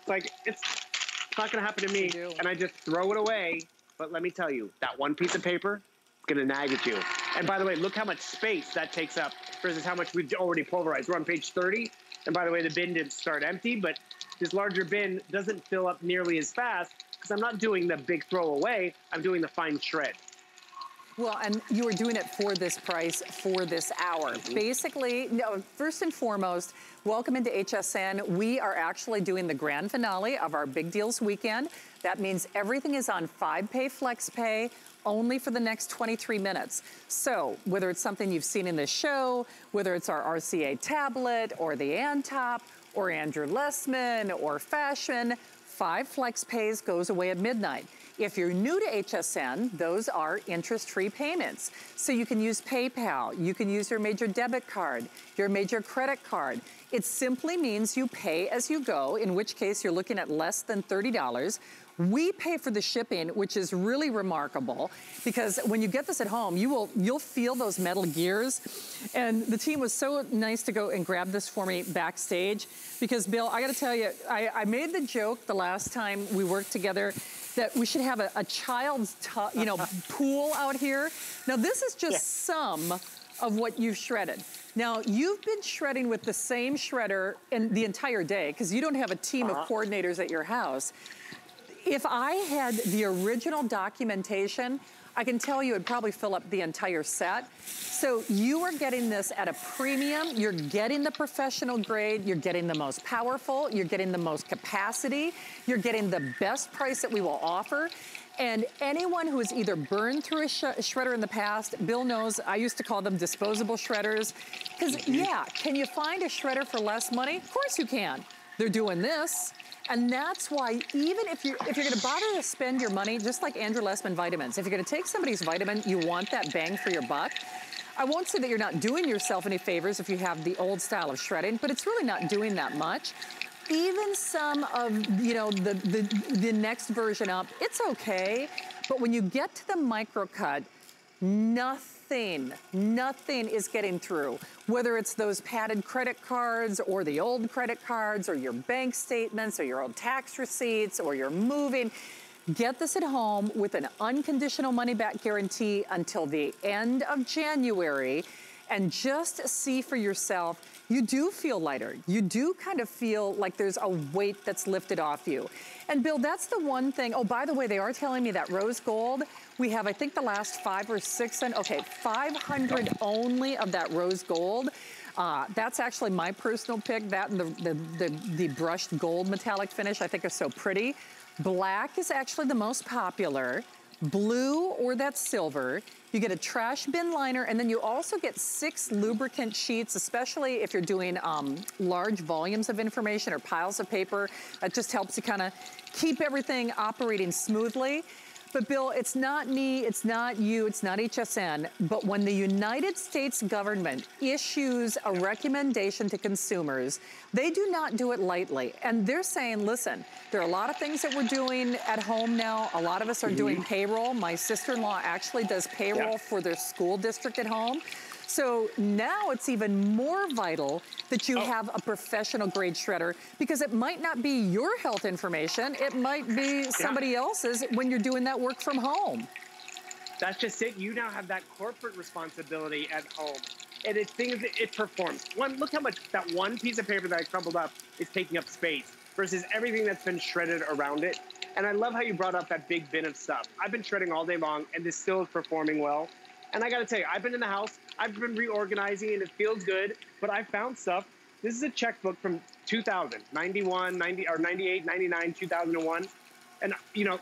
It's like, it's, it's not going to happen to me. And I just throw it away but let me tell you, that one piece of paper is going to nag at you. And by the way, look how much space that takes up versus how much we've already pulverized. We're on page 30. And by the way, the bin didn't start empty, but this larger bin doesn't fill up nearly as fast because I'm not doing the big throwaway. I'm doing the fine shred. Well, and you are doing it for this price, for this hour. Mm-hmm. Basically, no, first and foremost, welcome into HSN. We are actually doing the grand finale of our Big Deals weekend. That means everything is on five pay flex pay only for the next 23 minutes. So whether it's something you've seen in this show, whether it's our RCA tablet or the Antop or Andrew Lessman or fashion, five flex pays goes away at midnight. If you're new to HSN, those are interest-free payments. So you can use PayPal, you can use your major debit card, your major credit card. It simply means you pay as you go, in which case you're looking at less than $30. We pay for the shipping, which is really remarkable because when you get this at home, you will, you'll feel those metal gears. And the team was so nice to go and grab this for me backstage because Bill, I gotta tell you, I, I made the joke the last time we worked together that we should have a, a child's, you know, pool out here. Now this is just yeah. some of what you've shredded. Now, you've been shredding with the same shredder in the entire day because you don't have a team uh -huh. of uh-huh. coordinators at your house. If I had the original documentation, I can tell you it'd probably fill up the entire set. So you are getting this at a premium. You're getting the professional grade. You're getting the most powerful. You're getting the most capacity. You're getting the best price that we will offer. And anyone who has either burned through a, sh a, shredder in the past, Bill knows I used to call them disposable shredders. Because mm-hmm. yeah, can you find a shredder for less money? Of course you can. They're doing this. And that's why even if you're, if you're gonna bother to spend your money, just like Andrew Lessman vitamins, if you're gonna take somebody's vitamin, you want that bang for your buck. I won't say that you're not doing yourself any favors if you have the old style of shredding, but it's really not doing that much. Even some of, you know, the, the, the next version up, it's okay. But when you get to the micro cut, nothing nothing, nothing is getting through. Whether it's those padded credit cards or the old credit cards or your bank statements or your old tax receipts or you're moving, Get this at home with an unconditional money back guarantee until the end of January and just see for yourself you do feel lighter. You do kind of feel like there's a weight that's lifted off you. And Bill, that's the one thing. Oh, by the way, they are telling me that rose gold, we have, I think the last five or six, and okay, 500 only of that rose gold. Uh, that's actually my personal pick. That and the, the, the, the brushed gold metallic finish I think is so pretty. Black is actually the most popular blue or that silver. You get a trash bin liner, and then you also get six lubricant sheets, especially if you're doing um, large volumes of information or piles of paper. That just helps you kind of keep everything operating smoothly. But Bill, it's not me, it's not you, it's not HSN, but when the United States government issues a recommendation to consumers, they do not do it lightly. And they're saying, listen, there are a lot of things that we're doing at home now. A lot of us are mm -hmm. doing payroll. My sister-in-law actually does payroll yeah. for their school district at home. So now it's even more vital that you oh. have a professional grade shredder because it might not be your health information. It might be somebody yeah. else's when you're doing that work from home. That's just it. You now have that corporate responsibility at home. And it things it performs. One, look how much that one piece of paper that I crumpled up is taking up space versus everything that's been shredded around it. And I love how you brought up that big bin of stuff. I've been shredding all day long and this still is performing well. And I gotta tell you, I've been in the house, I've been reorganizing and it feels good, but I found stuff. This is a checkbook from 2000, 91, 90, or 98, 99, 2001. And, you know,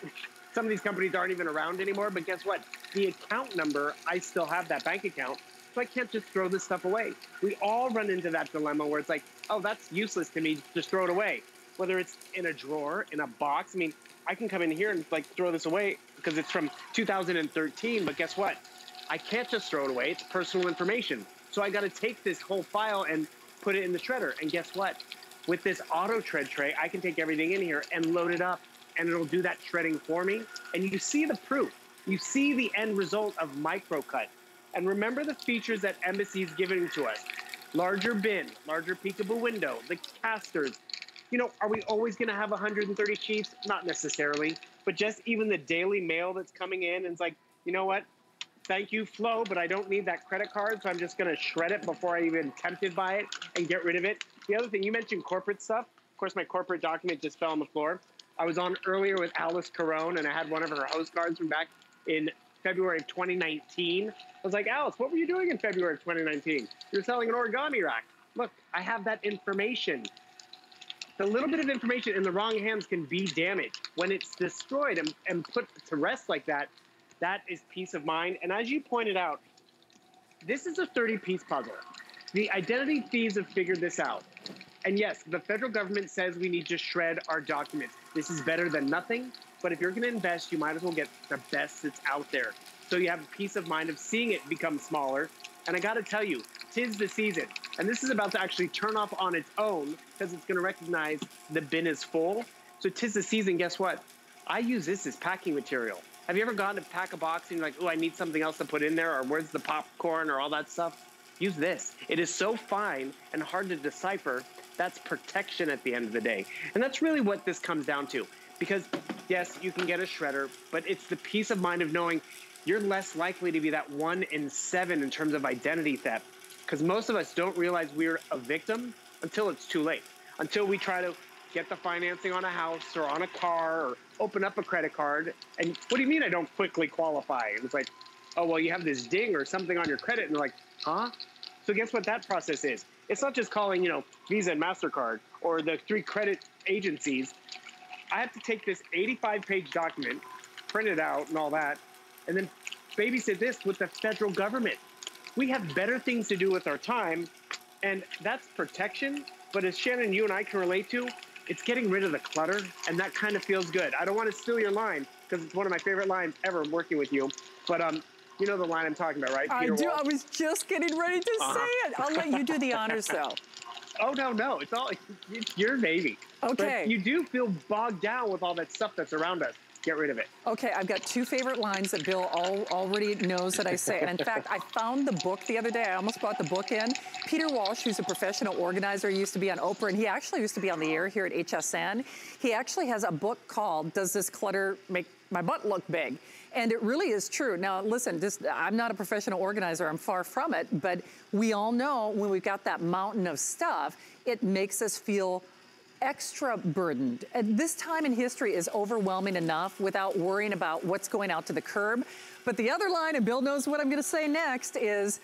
some of these companies aren't even around anymore, but guess what? The account number, I still have that bank account, so I can't just throw this stuff away. We all run into that dilemma where it's like, oh, that's useless to me, just throw it away. Whether it's in a drawer, in a box. I mean, I can come in here and like throw this away because it's from 2013, but guess what? I can't just throw it away. It's personal information. So I got to take this whole file and put it in the shredder. And guess what? With this auto shred tray, I can take everything in here and load it up and it'll do that shredding for me. And you see the proof. You see the end result of microcut. And remember the features that Embassy is giving to us. Larger bin, larger peekaboo window, the casters. You know, are we always going to have 130 sheets? Not necessarily. But just even the daily mail that's coming in, and it's like, you know what? Thank you, Flo, but I don't need that credit card, so I'm just going to shred it before I even tempted by it and get rid of it. The other thing, you mentioned corporate stuff. Of course, my corporate document just fell on the floor. I was on earlier with Alyce Caron, and I had one of her host cards from back in February of 2019. I was like, Alyce, what were you doing in February of 2019? You're selling an origami rack. Look, I have that information. The little bit of information in the wrong hands can be damaged. When it's destroyed and, and put to rest like that, that is peace of mind. And as you pointed out, this is a 30 piece puzzle. The identity thieves have figured this out. And yes, the federal government says we need to shred our documents. This is better than nothing, but if you're going to invest, you might as well get the best that's out there. So you have peace of mind of seeing it become smaller. And I got to tell you, tis the season. And this is about to actually turn off on its own because it's going to recognize the bin is full. So tis the season, guess what? I use this as packing material. Have you ever gone to pack a box and you're like, oh, I need something else to put in there, or where's the popcorn, or all that stuff? Use this. It is so fine and hard to decipher that's protection at the end of the day. And that's really what this comes down to. Because, yes, you can get a shredder, but it's the peace of mind of knowing you're less likely to be that one in seven in terms of identity theft. Because most of us don't realize we're a victim until it's too late. Until we try to get the financing on a house or on a car or open up a credit card. And what do you mean I don't quickly qualify? It was like, oh, well, you have this ding or something on your credit. And they're like, huh? So guess what that process is? It's not just calling, you know, Visa and MasterCard or the three credit agencies. I have to take this 85 page document, print it out and all that, and then babysit this with the federal government. We have better things to do with our time, and that's protection. But as Shannon, you and I can relate to, it's getting rid of the clutter, and that kind of feels good. I don't want to steal your line because it's one of my favorite lines ever working with you. But um, you know the line I'm talking about, right? I do. I was just getting ready to uh-huh. say it. I'll let you do the honors, though. Oh no, no, it's all it's your baby. Okay. But you do feel bogged down with all that stuff that's around us. Get rid of it. Okay, I've got two favorite lines that Bill all, already knows that I say. And in fact, I found the book the other day. I almost brought the book in. Peter Walsh, who's a professional organizer, used to be on Oprah, and he actually used to be on the air here at HSN. He actually has a book called Does This Clutter Make My Butt Look Big? And it really is true. Now, listen, this, I'm not a professional organizer. I'm far from it. But we all know when we've got that mountain of stuff, it makes us feel extra burdened. And this time in history is overwhelming enough without worrying about what's going out to the curb. But the other line, and Bill knows what I'm gonna say next, is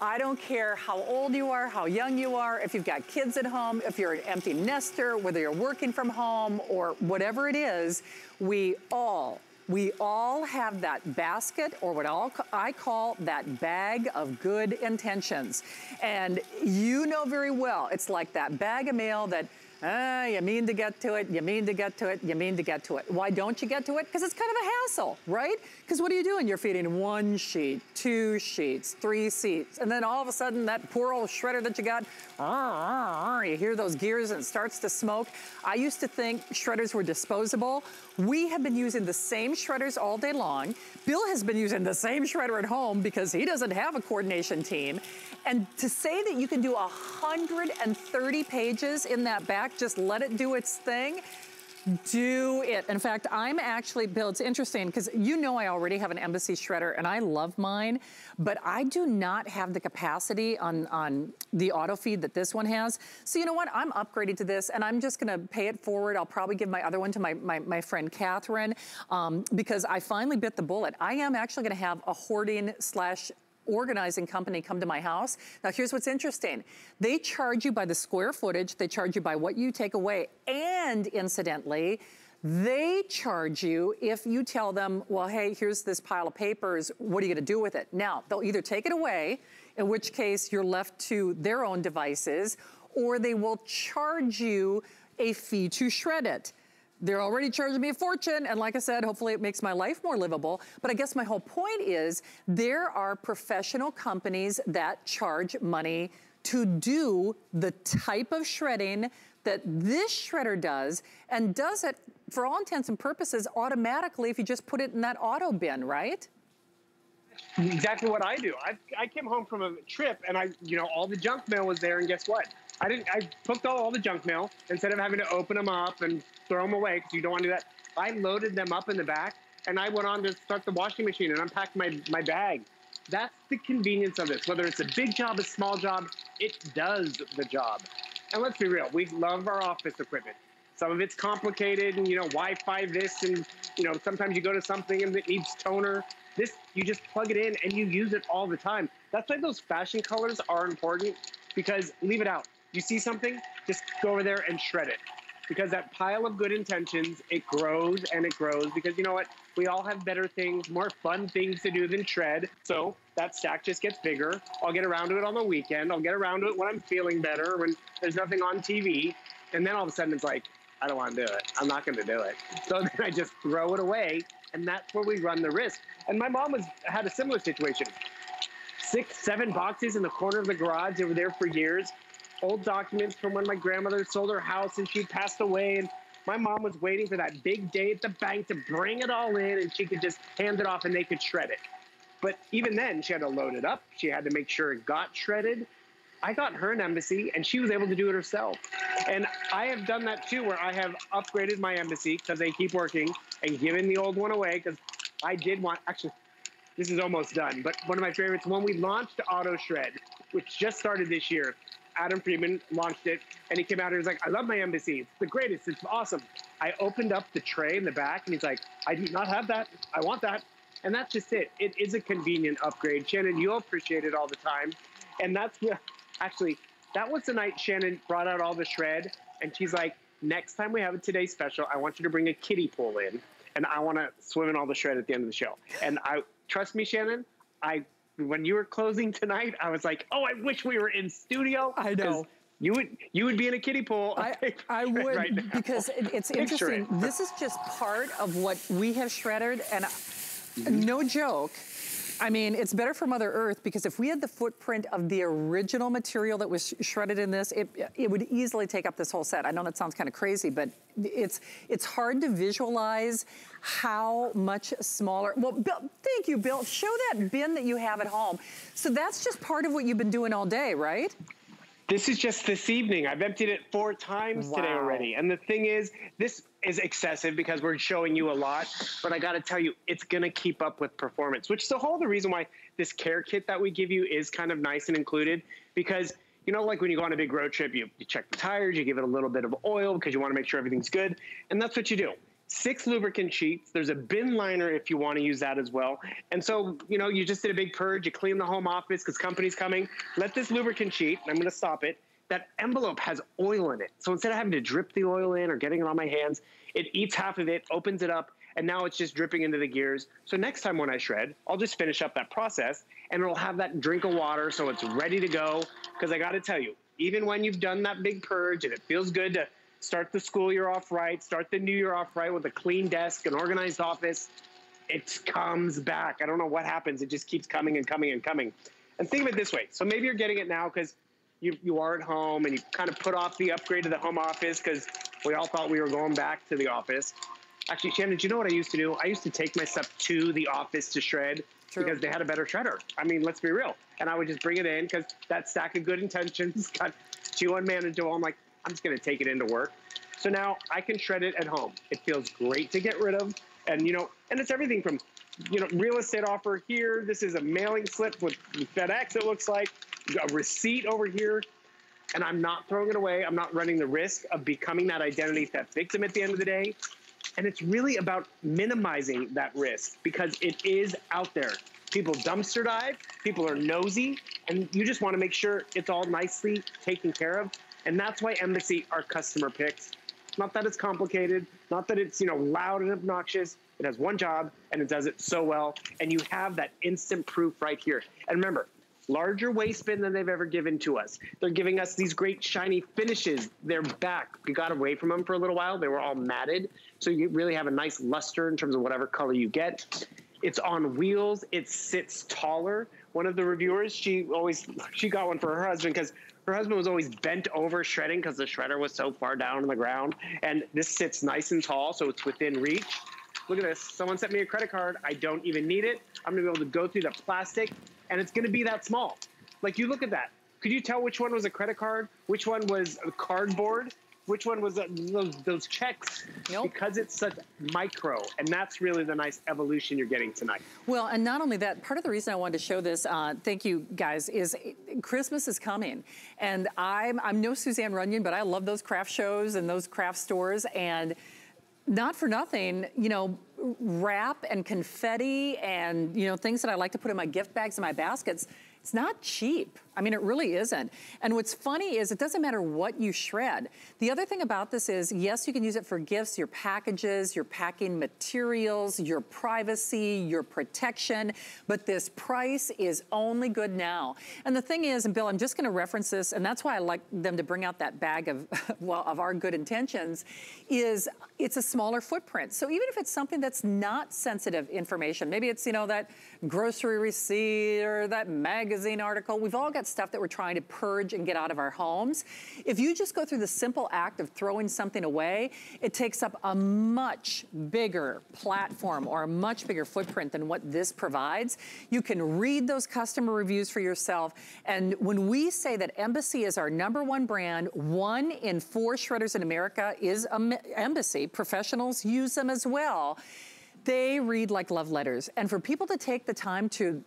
I don't care how old you are, how young you are, if you've got kids at home, if you're an empty nester, whether you're working from home or whatever it is, we all we all have that basket or what I call that bag of good intentions. And you know very well, it's like that bag of mail that Ah, you mean to get to it, you mean to get to it, you mean to get to it. Why don't you get to it? Because it's kind of a hassle, right? Because what are you doing? You're feeding one sheet, two sheets, three sheets, and then all of a sudden that poor old shredder that you got, ah ah you hear those gears and it starts to smoke. I used to think shredders were disposable. We have been using the same shredders all day long. Bill has been using the same shredder at home because he doesn't have a coordination team. And to say that you can do 130 pages in that back, just let it do its thing, do it. In fact, I'm actually, Bill, it's interesting because you know I already have an embassy shredder and I love mine, but I do not have the capacity on, on the auto feed that this one has. So you know what? I'm upgraded to this and I'm just gonna pay it forward. I'll probably give my other one to my, my, my friend Catherine um, because I finally bit the bullet. I am actually gonna have a hoarding slash organizing company come to my house. Now here's what's interesting. They charge you by the square footage, they charge you by what you take away, and incidentally, they charge you if you tell them, well, hey, here's this pile of papers, what are you gonna do with it? Now, they'll either take it away, in which case you're left to their own devices, or they will charge you a fee to shred it. They're already charging me a fortune. And like I said, hopefully it makes my life more livable. But I guess my whole point is there are professional companies that charge money to do the type of shredding that this shredder does and does it for all intents and purposes automatically if you just put it in that auto bin, right? Exactly what I do. I, I came home from a trip and I, you know, all the junk mail was there and guess what? I didn't. I took all, all the junk mail instead of having to open them up and throw them away because you don't want to do that. I loaded them up in the back and I went on to start the washing machine and unpacked my my bag. That's the convenience of this. Whether it's a big job, a small job, it does the job. And let's be real, we love our office equipment. Some of it's complicated and you know Wi-Fi this and you know sometimes you go to something and it needs toner. This you just plug it in and you use it all the time. That's why those fashion colors are important because leave it out. You see something, just go over there and shred it. Because that pile of good intentions, it grows and it grows because you know what? We all have better things, more fun things to do than shred. So that stack just gets bigger. I'll get around to it on the weekend. I'll get around to it when I'm feeling better, when there's nothing on TV. And then all of a sudden it's like, I don't want to do it. I'm not going to do it. So then I just throw it away. And that's where we run the risk. And my mom was had a similar situation. Six, seven boxes in the corner of the garage. They were there for years old documents from when my grandmother sold her house and she passed away. And my mom was waiting for that big day at the bank to bring it all in and she could just hand it off and they could shred it. But even then, she had to load it up. She had to make sure it got shredded. I got her an embassy and she was able to do it herself. And I have done that too, where I have upgraded my embassy because they keep working and given the old one away because I did want, actually, this is almost done, but one of my favorites, when we launched Auto Shred, which just started this year, Adam Friedman launched it, and he came out and he was like, "I love my embassy. It's the greatest. It's awesome." I opened up the tray in the back, and he's like, "I do not have that. I want that." And that's just it. It is a convenient upgrade. Shannon, you'll appreciate it all the time, and that's actually that was the night Shannon brought out all the shred, and she's like, "Next time we have a today special, I want you to bring a kiddie pool in, and I want to swim in all the shred at the end of the show." And I trust me, Shannon, I when you were closing tonight, I was like, oh, I wish we were in studio. I know. You would you would be in a kiddie pool. I, I would right because it, it's interesting. It. This is just part of what we have shredded, and no joke. I mean, it's better for Mother Earth because if we had the footprint of the original material that was shredded in this, it, it would easily take up this whole set. I know that sounds kind of crazy, but it's it's hard to visualize how much smaller. Well, Bill, thank you, Bill. Show that bin that you have at home. So that's just part of what you've been doing all day, right? This is just this evening. I've emptied it four times wow. today already. And the thing is, this is excessive because we're showing you a lot. But I got to tell you, it's going to keep up with performance, which is the whole the reason why this care kit that we give you is kind of nice and included because you know, like when you go on a big road trip, you, you check the tires, you give it a little bit of oil because you want to make sure everything's good. And that's what you do six lubricant sheets. There's a bin liner if you want to use that as well. And so, you know, you just did a big purge, you clean the home office because company's coming. Let this lubricant sheet, I'm going to stop it. That envelope has oil in it. So instead of having to drip the oil in or getting it on my hands, it eats half of it, opens it up, and now it's just dripping into the gears. So next time when I shred, I'll just finish up that process and it'll have that drink of water so it's ready to go. Because I got to tell you, even when you've done that big purge and it feels good to start the school year off right, start the new year off right with a clean desk, an organized office. It comes back. I don't know what happens. It just keeps coming and coming and coming. And think of it this way. So maybe you're getting it now because you, you are at home and you kind of put off the upgrade to the home office because we all thought we were going back to the office. Actually, Shannon, do you know what I used to do? I used to take my stuff to the office to shred True. because they had a better shredder. I mean, let's be real. And I would just bring it in because that stack of good intentions got too unmanageable. I'm like, I'm just going to take it into work. So now I can shred it at home. It feels great to get rid of. And, you know, and it's everything from, you know, real estate offer here. This is a mailing slip with FedEx, it looks like, a receipt over here. And I'm not throwing it away. I'm not running the risk of becoming that identity theft victim at the end of the day. And it's really about minimizing that risk because it is out there. People dumpster dive, people are nosy, and you just want to make sure it's all nicely taken care of. And that's why Embassy are customer picks. Not that it's complicated, not that it's, you know, loud and obnoxious. It has one job and it does it so well. And you have that instant proof right here. And remember, larger waste bin than they've ever given to us. They're giving us these great shiny finishes. They're back. We got away from them for a little while. They were all matted. So you really have a nice luster in terms of whatever color you get. It's on wheels. It sits taller. One of the reviewers, she always she got one for her husband because her husband was always bent over shredding because the shredder was so far down on the ground. And this sits nice and tall, so it's within reach. Look at this. Someone sent me a credit card. I don't even need it. I'm gonna be able to go through the plastic, and it's gonna be that small. Like you look at that. Could you tell which one was a credit card? Which one was a cardboard? which one was uh, those, those checks? Nope. Because it's such micro, and that's really the nice evolution you're getting tonight. Well, and not only that, part of the reason I wanted to show this, uh, thank you guys, is Christmas is coming. And I'm, I'm no Suzanne Runyan, but I love those craft shows and those craft stores. And not for nothing, you know, wrap and confetti and, you know, things that I like to put in my gift bags and my baskets, it's not cheap. I mean, it really isn't. And what's funny is it doesn't matter what you shred. The other thing about this is, yes, you can use it for gifts, your packages, your packing materials, your privacy, your protection, but this price is only good now. And the thing is, and Bill, I'm just gonna reference this, and that's why I like them to bring out that bag of, well, of our good intentions, is it's a smaller footprint. So even if it's something that's not sensitive information, maybe it's, you know, that grocery receipt or that magazine article, we've all got stuff that we're trying to purge and get out of our homes. If you just go through the simple act of throwing something away, it takes up a much bigger platform or a much bigger footprint than what this provides. You can read those customer reviews for yourself. And when we say that Embassy is our number one brand, one in four shredders in America is Embassy. Professionals use them as well they read like love letters. And for people to take the time to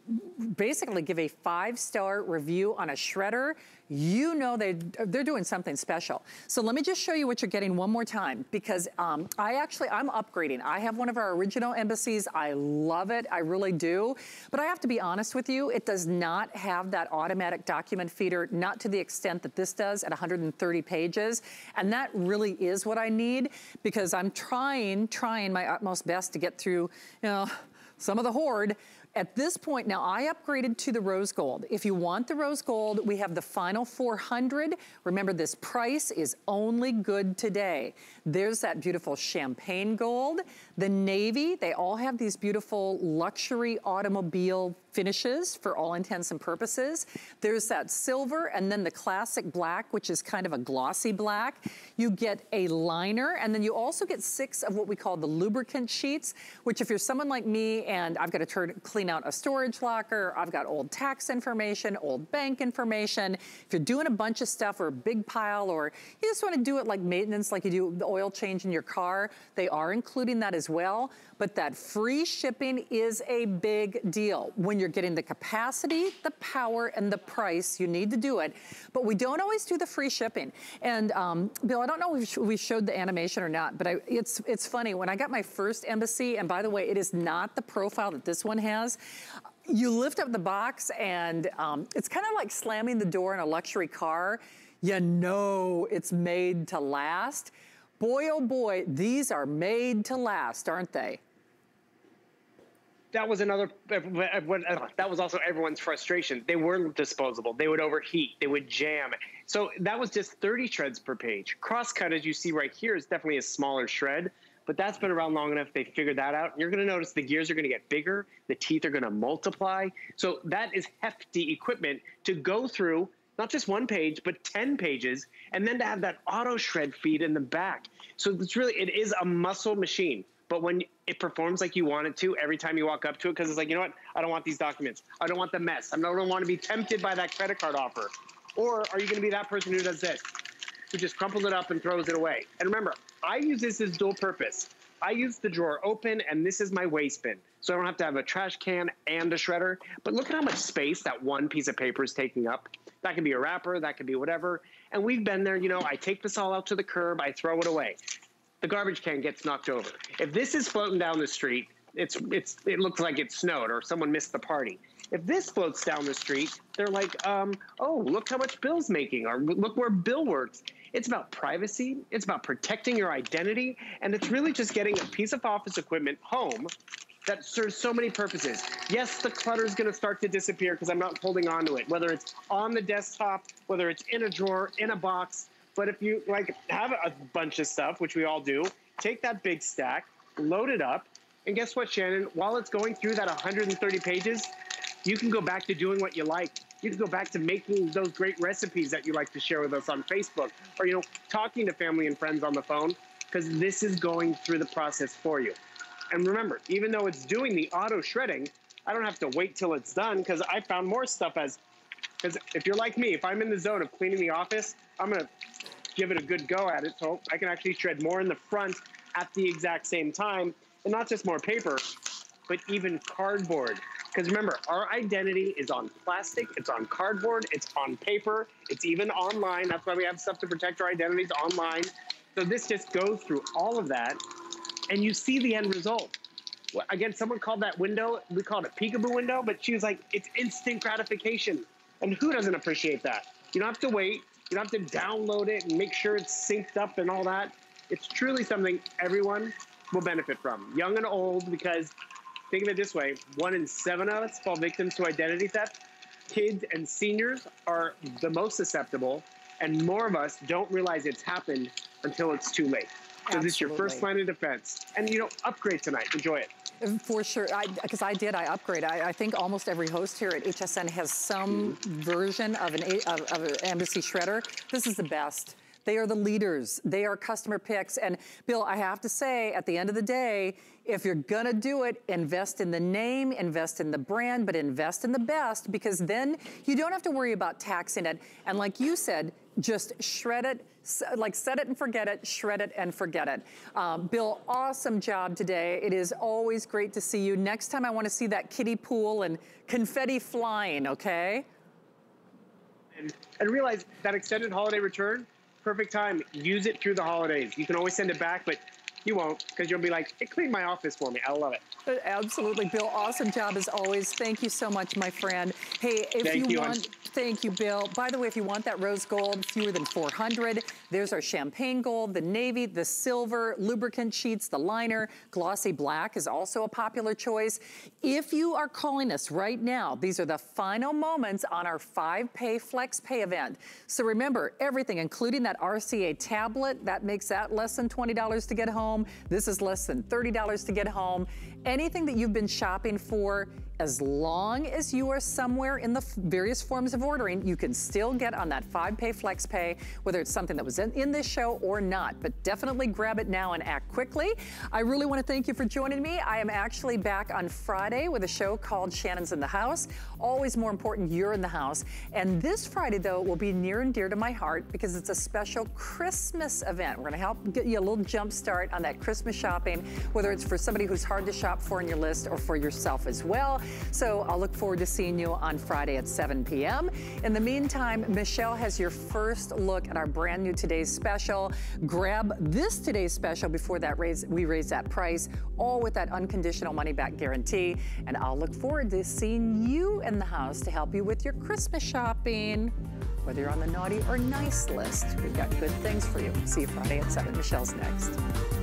basically give a five-star review on a shredder, you know they, they're doing something special. So let me just show you what you're getting one more time because um, I actually, I'm upgrading. I have one of our original embassies. I love it. I really do. But I have to be honest with you, it does not have that automatic document feeder, not to the extent that this does at 130 pages. And that really is what I need because I'm trying, trying my utmost best to get through, you know, some of the hoard at this point, now I upgraded to the rose gold. If you want the rose gold, we have the final 400. Remember, this price is only good today. There's that beautiful champagne gold. The navy, they all have these beautiful luxury automobile finishes for all intents and purposes. There's that silver and then the classic black, which is kind of a glossy black. You get a liner and then you also get six of what we call the lubricant sheets, which if you're someone like me and I've got to turn, clean out a storage locker, I've got old tax information, old bank information. If you're doing a bunch of stuff or a big pile or you just want to do it like maintenance like you do the oil change in your car, they are including that as well. But that free shipping is a big deal. When you're getting the capacity, the power, and the price, you need to do it. But we don't always do the free shipping. And um, Bill, I don't know if we showed the animation or not, but I, it's, it's funny. When I got my first embassy, and by the way, it is not the profile that this one has, you lift up the box and um, it's kind of like slamming the door in a luxury car. You know it's made to last. Boy, oh boy, these are made to last, aren't they? that was another that was also everyone's frustration. They weren't disposable. They would overheat. They would jam. So that was just 30 shreds per page. Crosscut as you see right here is definitely a smaller shred but that's been around long enough they figured that out you're going to notice the gears are going to get bigger the teeth are going to multiply so that is hefty equipment to go through not just one page but 10 pages and then to have that auto shred feed in the back so it's really it is a muscle machine but when it performs like you want it to every time you walk up to it, because it's like, you know what? I don't want these documents. I don't want the mess. I don't want to be tempted by that credit card offer. Or are you going to be that person who does this, who just crumples it up and throws it away? And remember, I use this as dual purpose. I use the drawer open, and this is my waste bin. So I don't have to have a trash can and a shredder. But look at how much space that one piece of paper is taking up. That could be a wrapper, that could be whatever. And we've been there, you know, I take this all out to the curb, I throw it away the garbage can gets knocked over. If this is floating down the street, it's it's it looks like it snowed or someone missed the party. If this floats down the street, they're like, um, oh, look how much Bill's making, or look where Bill works. It's about privacy, it's about protecting your identity, and it's really just getting a piece of office equipment home that serves so many purposes. Yes, the clutter is going to start to disappear because I'm not holding on to it, whether it's on the desktop, whether it's in a drawer, in a box, but if you like have a bunch of stuff, which we all do, take that big stack, load it up, and guess what, Shannon? While it's going through that 130 pages, you can go back to doing what you like. You can go back to making those great recipes that you like to share with us on Facebook, or you know, talking to family and friends on the phone, because this is going through the process for you. And remember, even though it's doing the auto shredding, I don't have to wait till it's done because I found more stuff as because if you're like me, if I'm in the zone of cleaning the office, I'm gonna give it a good go at it so I can actually shred more in the front at the exact same time, and not just more paper, but even cardboard. Because remember, our identity is on plastic, it's on cardboard, it's on paper, it's even online. That's why we have stuff to protect our identities online. So this just goes through all of that, and you see the end result. Again, someone called that window, we called it a peekaboo window, but she was like, it's instant gratification. And who doesn't appreciate that? You don't have to wait. You don't have to download it and make sure it's synced up and all that. It's truly something everyone will benefit from, young and old, because think of it this way one in seven of us fall victims to identity theft. Kids and seniors are the most susceptible, and more of us don't realize it's happened until it's too late. So Absolutely. this is your first line of defense. And you know, upgrade tonight. Enjoy it. For sure, because I, I, did, I upgrade. I, I, think almost every host here at HSN has some mm-hmm. version of an, of, of an embassy shredder. This is the best. They are the leaders. They are customer picks. And Bill, I have to say, at the end of the day, if you're gonna do it, invest in the name, invest in the brand, but invest in the best because then you don't have to worry about taxing it. And like you said, just shred it, like set it and forget it, shred it and forget it. Um, Bill, awesome job today. It is always great to see you. Next time I wanna see that kiddie pool and confetti flying, okay? And, and realize that extended holiday return, perfect time. Use it through the holidays. You can always send it back, but you won't because you'll be like, it cleaned my office for me. I love it. Absolutely, Bill. Awesome job as always. Thank you so much, my friend. Hey, if Thank you, you want, thank you, Bill. By the way, if you want that rose gold, fewer than 400, there's our champagne gold, the navy, the silver, lubricant sheets, the liner, glossy black is also a popular choice. If you are calling us right now, these are the final moments on our five pay flex pay event. So remember, everything, including that RCA tablet, that makes that less than $20 to get home. This is less than $30 to get home anything that you've been shopping for as long as you are somewhere in the various forms of ordering, you can still get on that five pay flex pay, whether it's something that was in, in, this show or not. But definitely grab it now and act quickly. I really want to thank you for joining me. I am actually back on Friday with a show called Shannon's in the House. Always more important, you're in the house. And this Friday, though, will be near and dear to my heart because it's a special Christmas event. We're going to help get you a little jump start on that Christmas shopping, whether it's for somebody who's hard to shop for in your list or for yourself as well. So I'll look forward to seeing you on Friday at 7 p.m. In the meantime, Michelle has your first look at our brand new Today's Special. Grab this Today's Special before that raise, we raise that price, all with that unconditional money back guarantee. And I'll look forward to seeing you in the house to help you with your Christmas shopping. Whether you're on the naughty or nice list, we've got good things for you. See you Friday at 7. Michelle's next.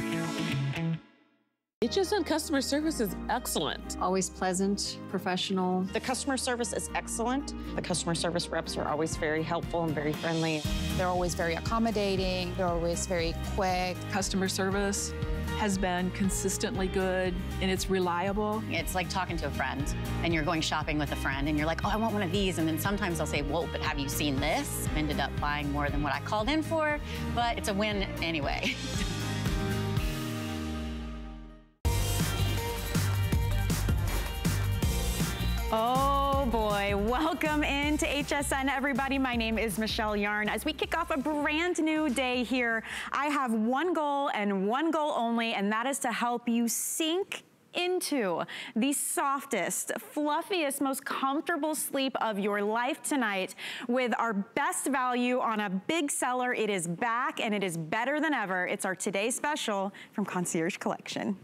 HSN customer service is excellent. Always pleasant, professional. The customer service is excellent. The customer service reps are always very helpful and very friendly. They're always very accommodating. They're always very quick. Customer service has been consistently good and it's reliable. It's like talking to a friend and you're going shopping with a friend and you're like, oh, I want one of these. And then sometimes they'll say, whoa, but have you seen this? Ended up buying more than what I called in for, but it's a win anyway. Oh boy, welcome into HSN everybody. My name is Michelle Yarn. As we kick off a brand new day here, I have one goal and one goal only, and that is to help you sink into the softest, fluffiest, most comfortable sleep of your life tonight with our best value on a big seller. It is back and it is better than ever. It's our Today Special from Concierge Collection.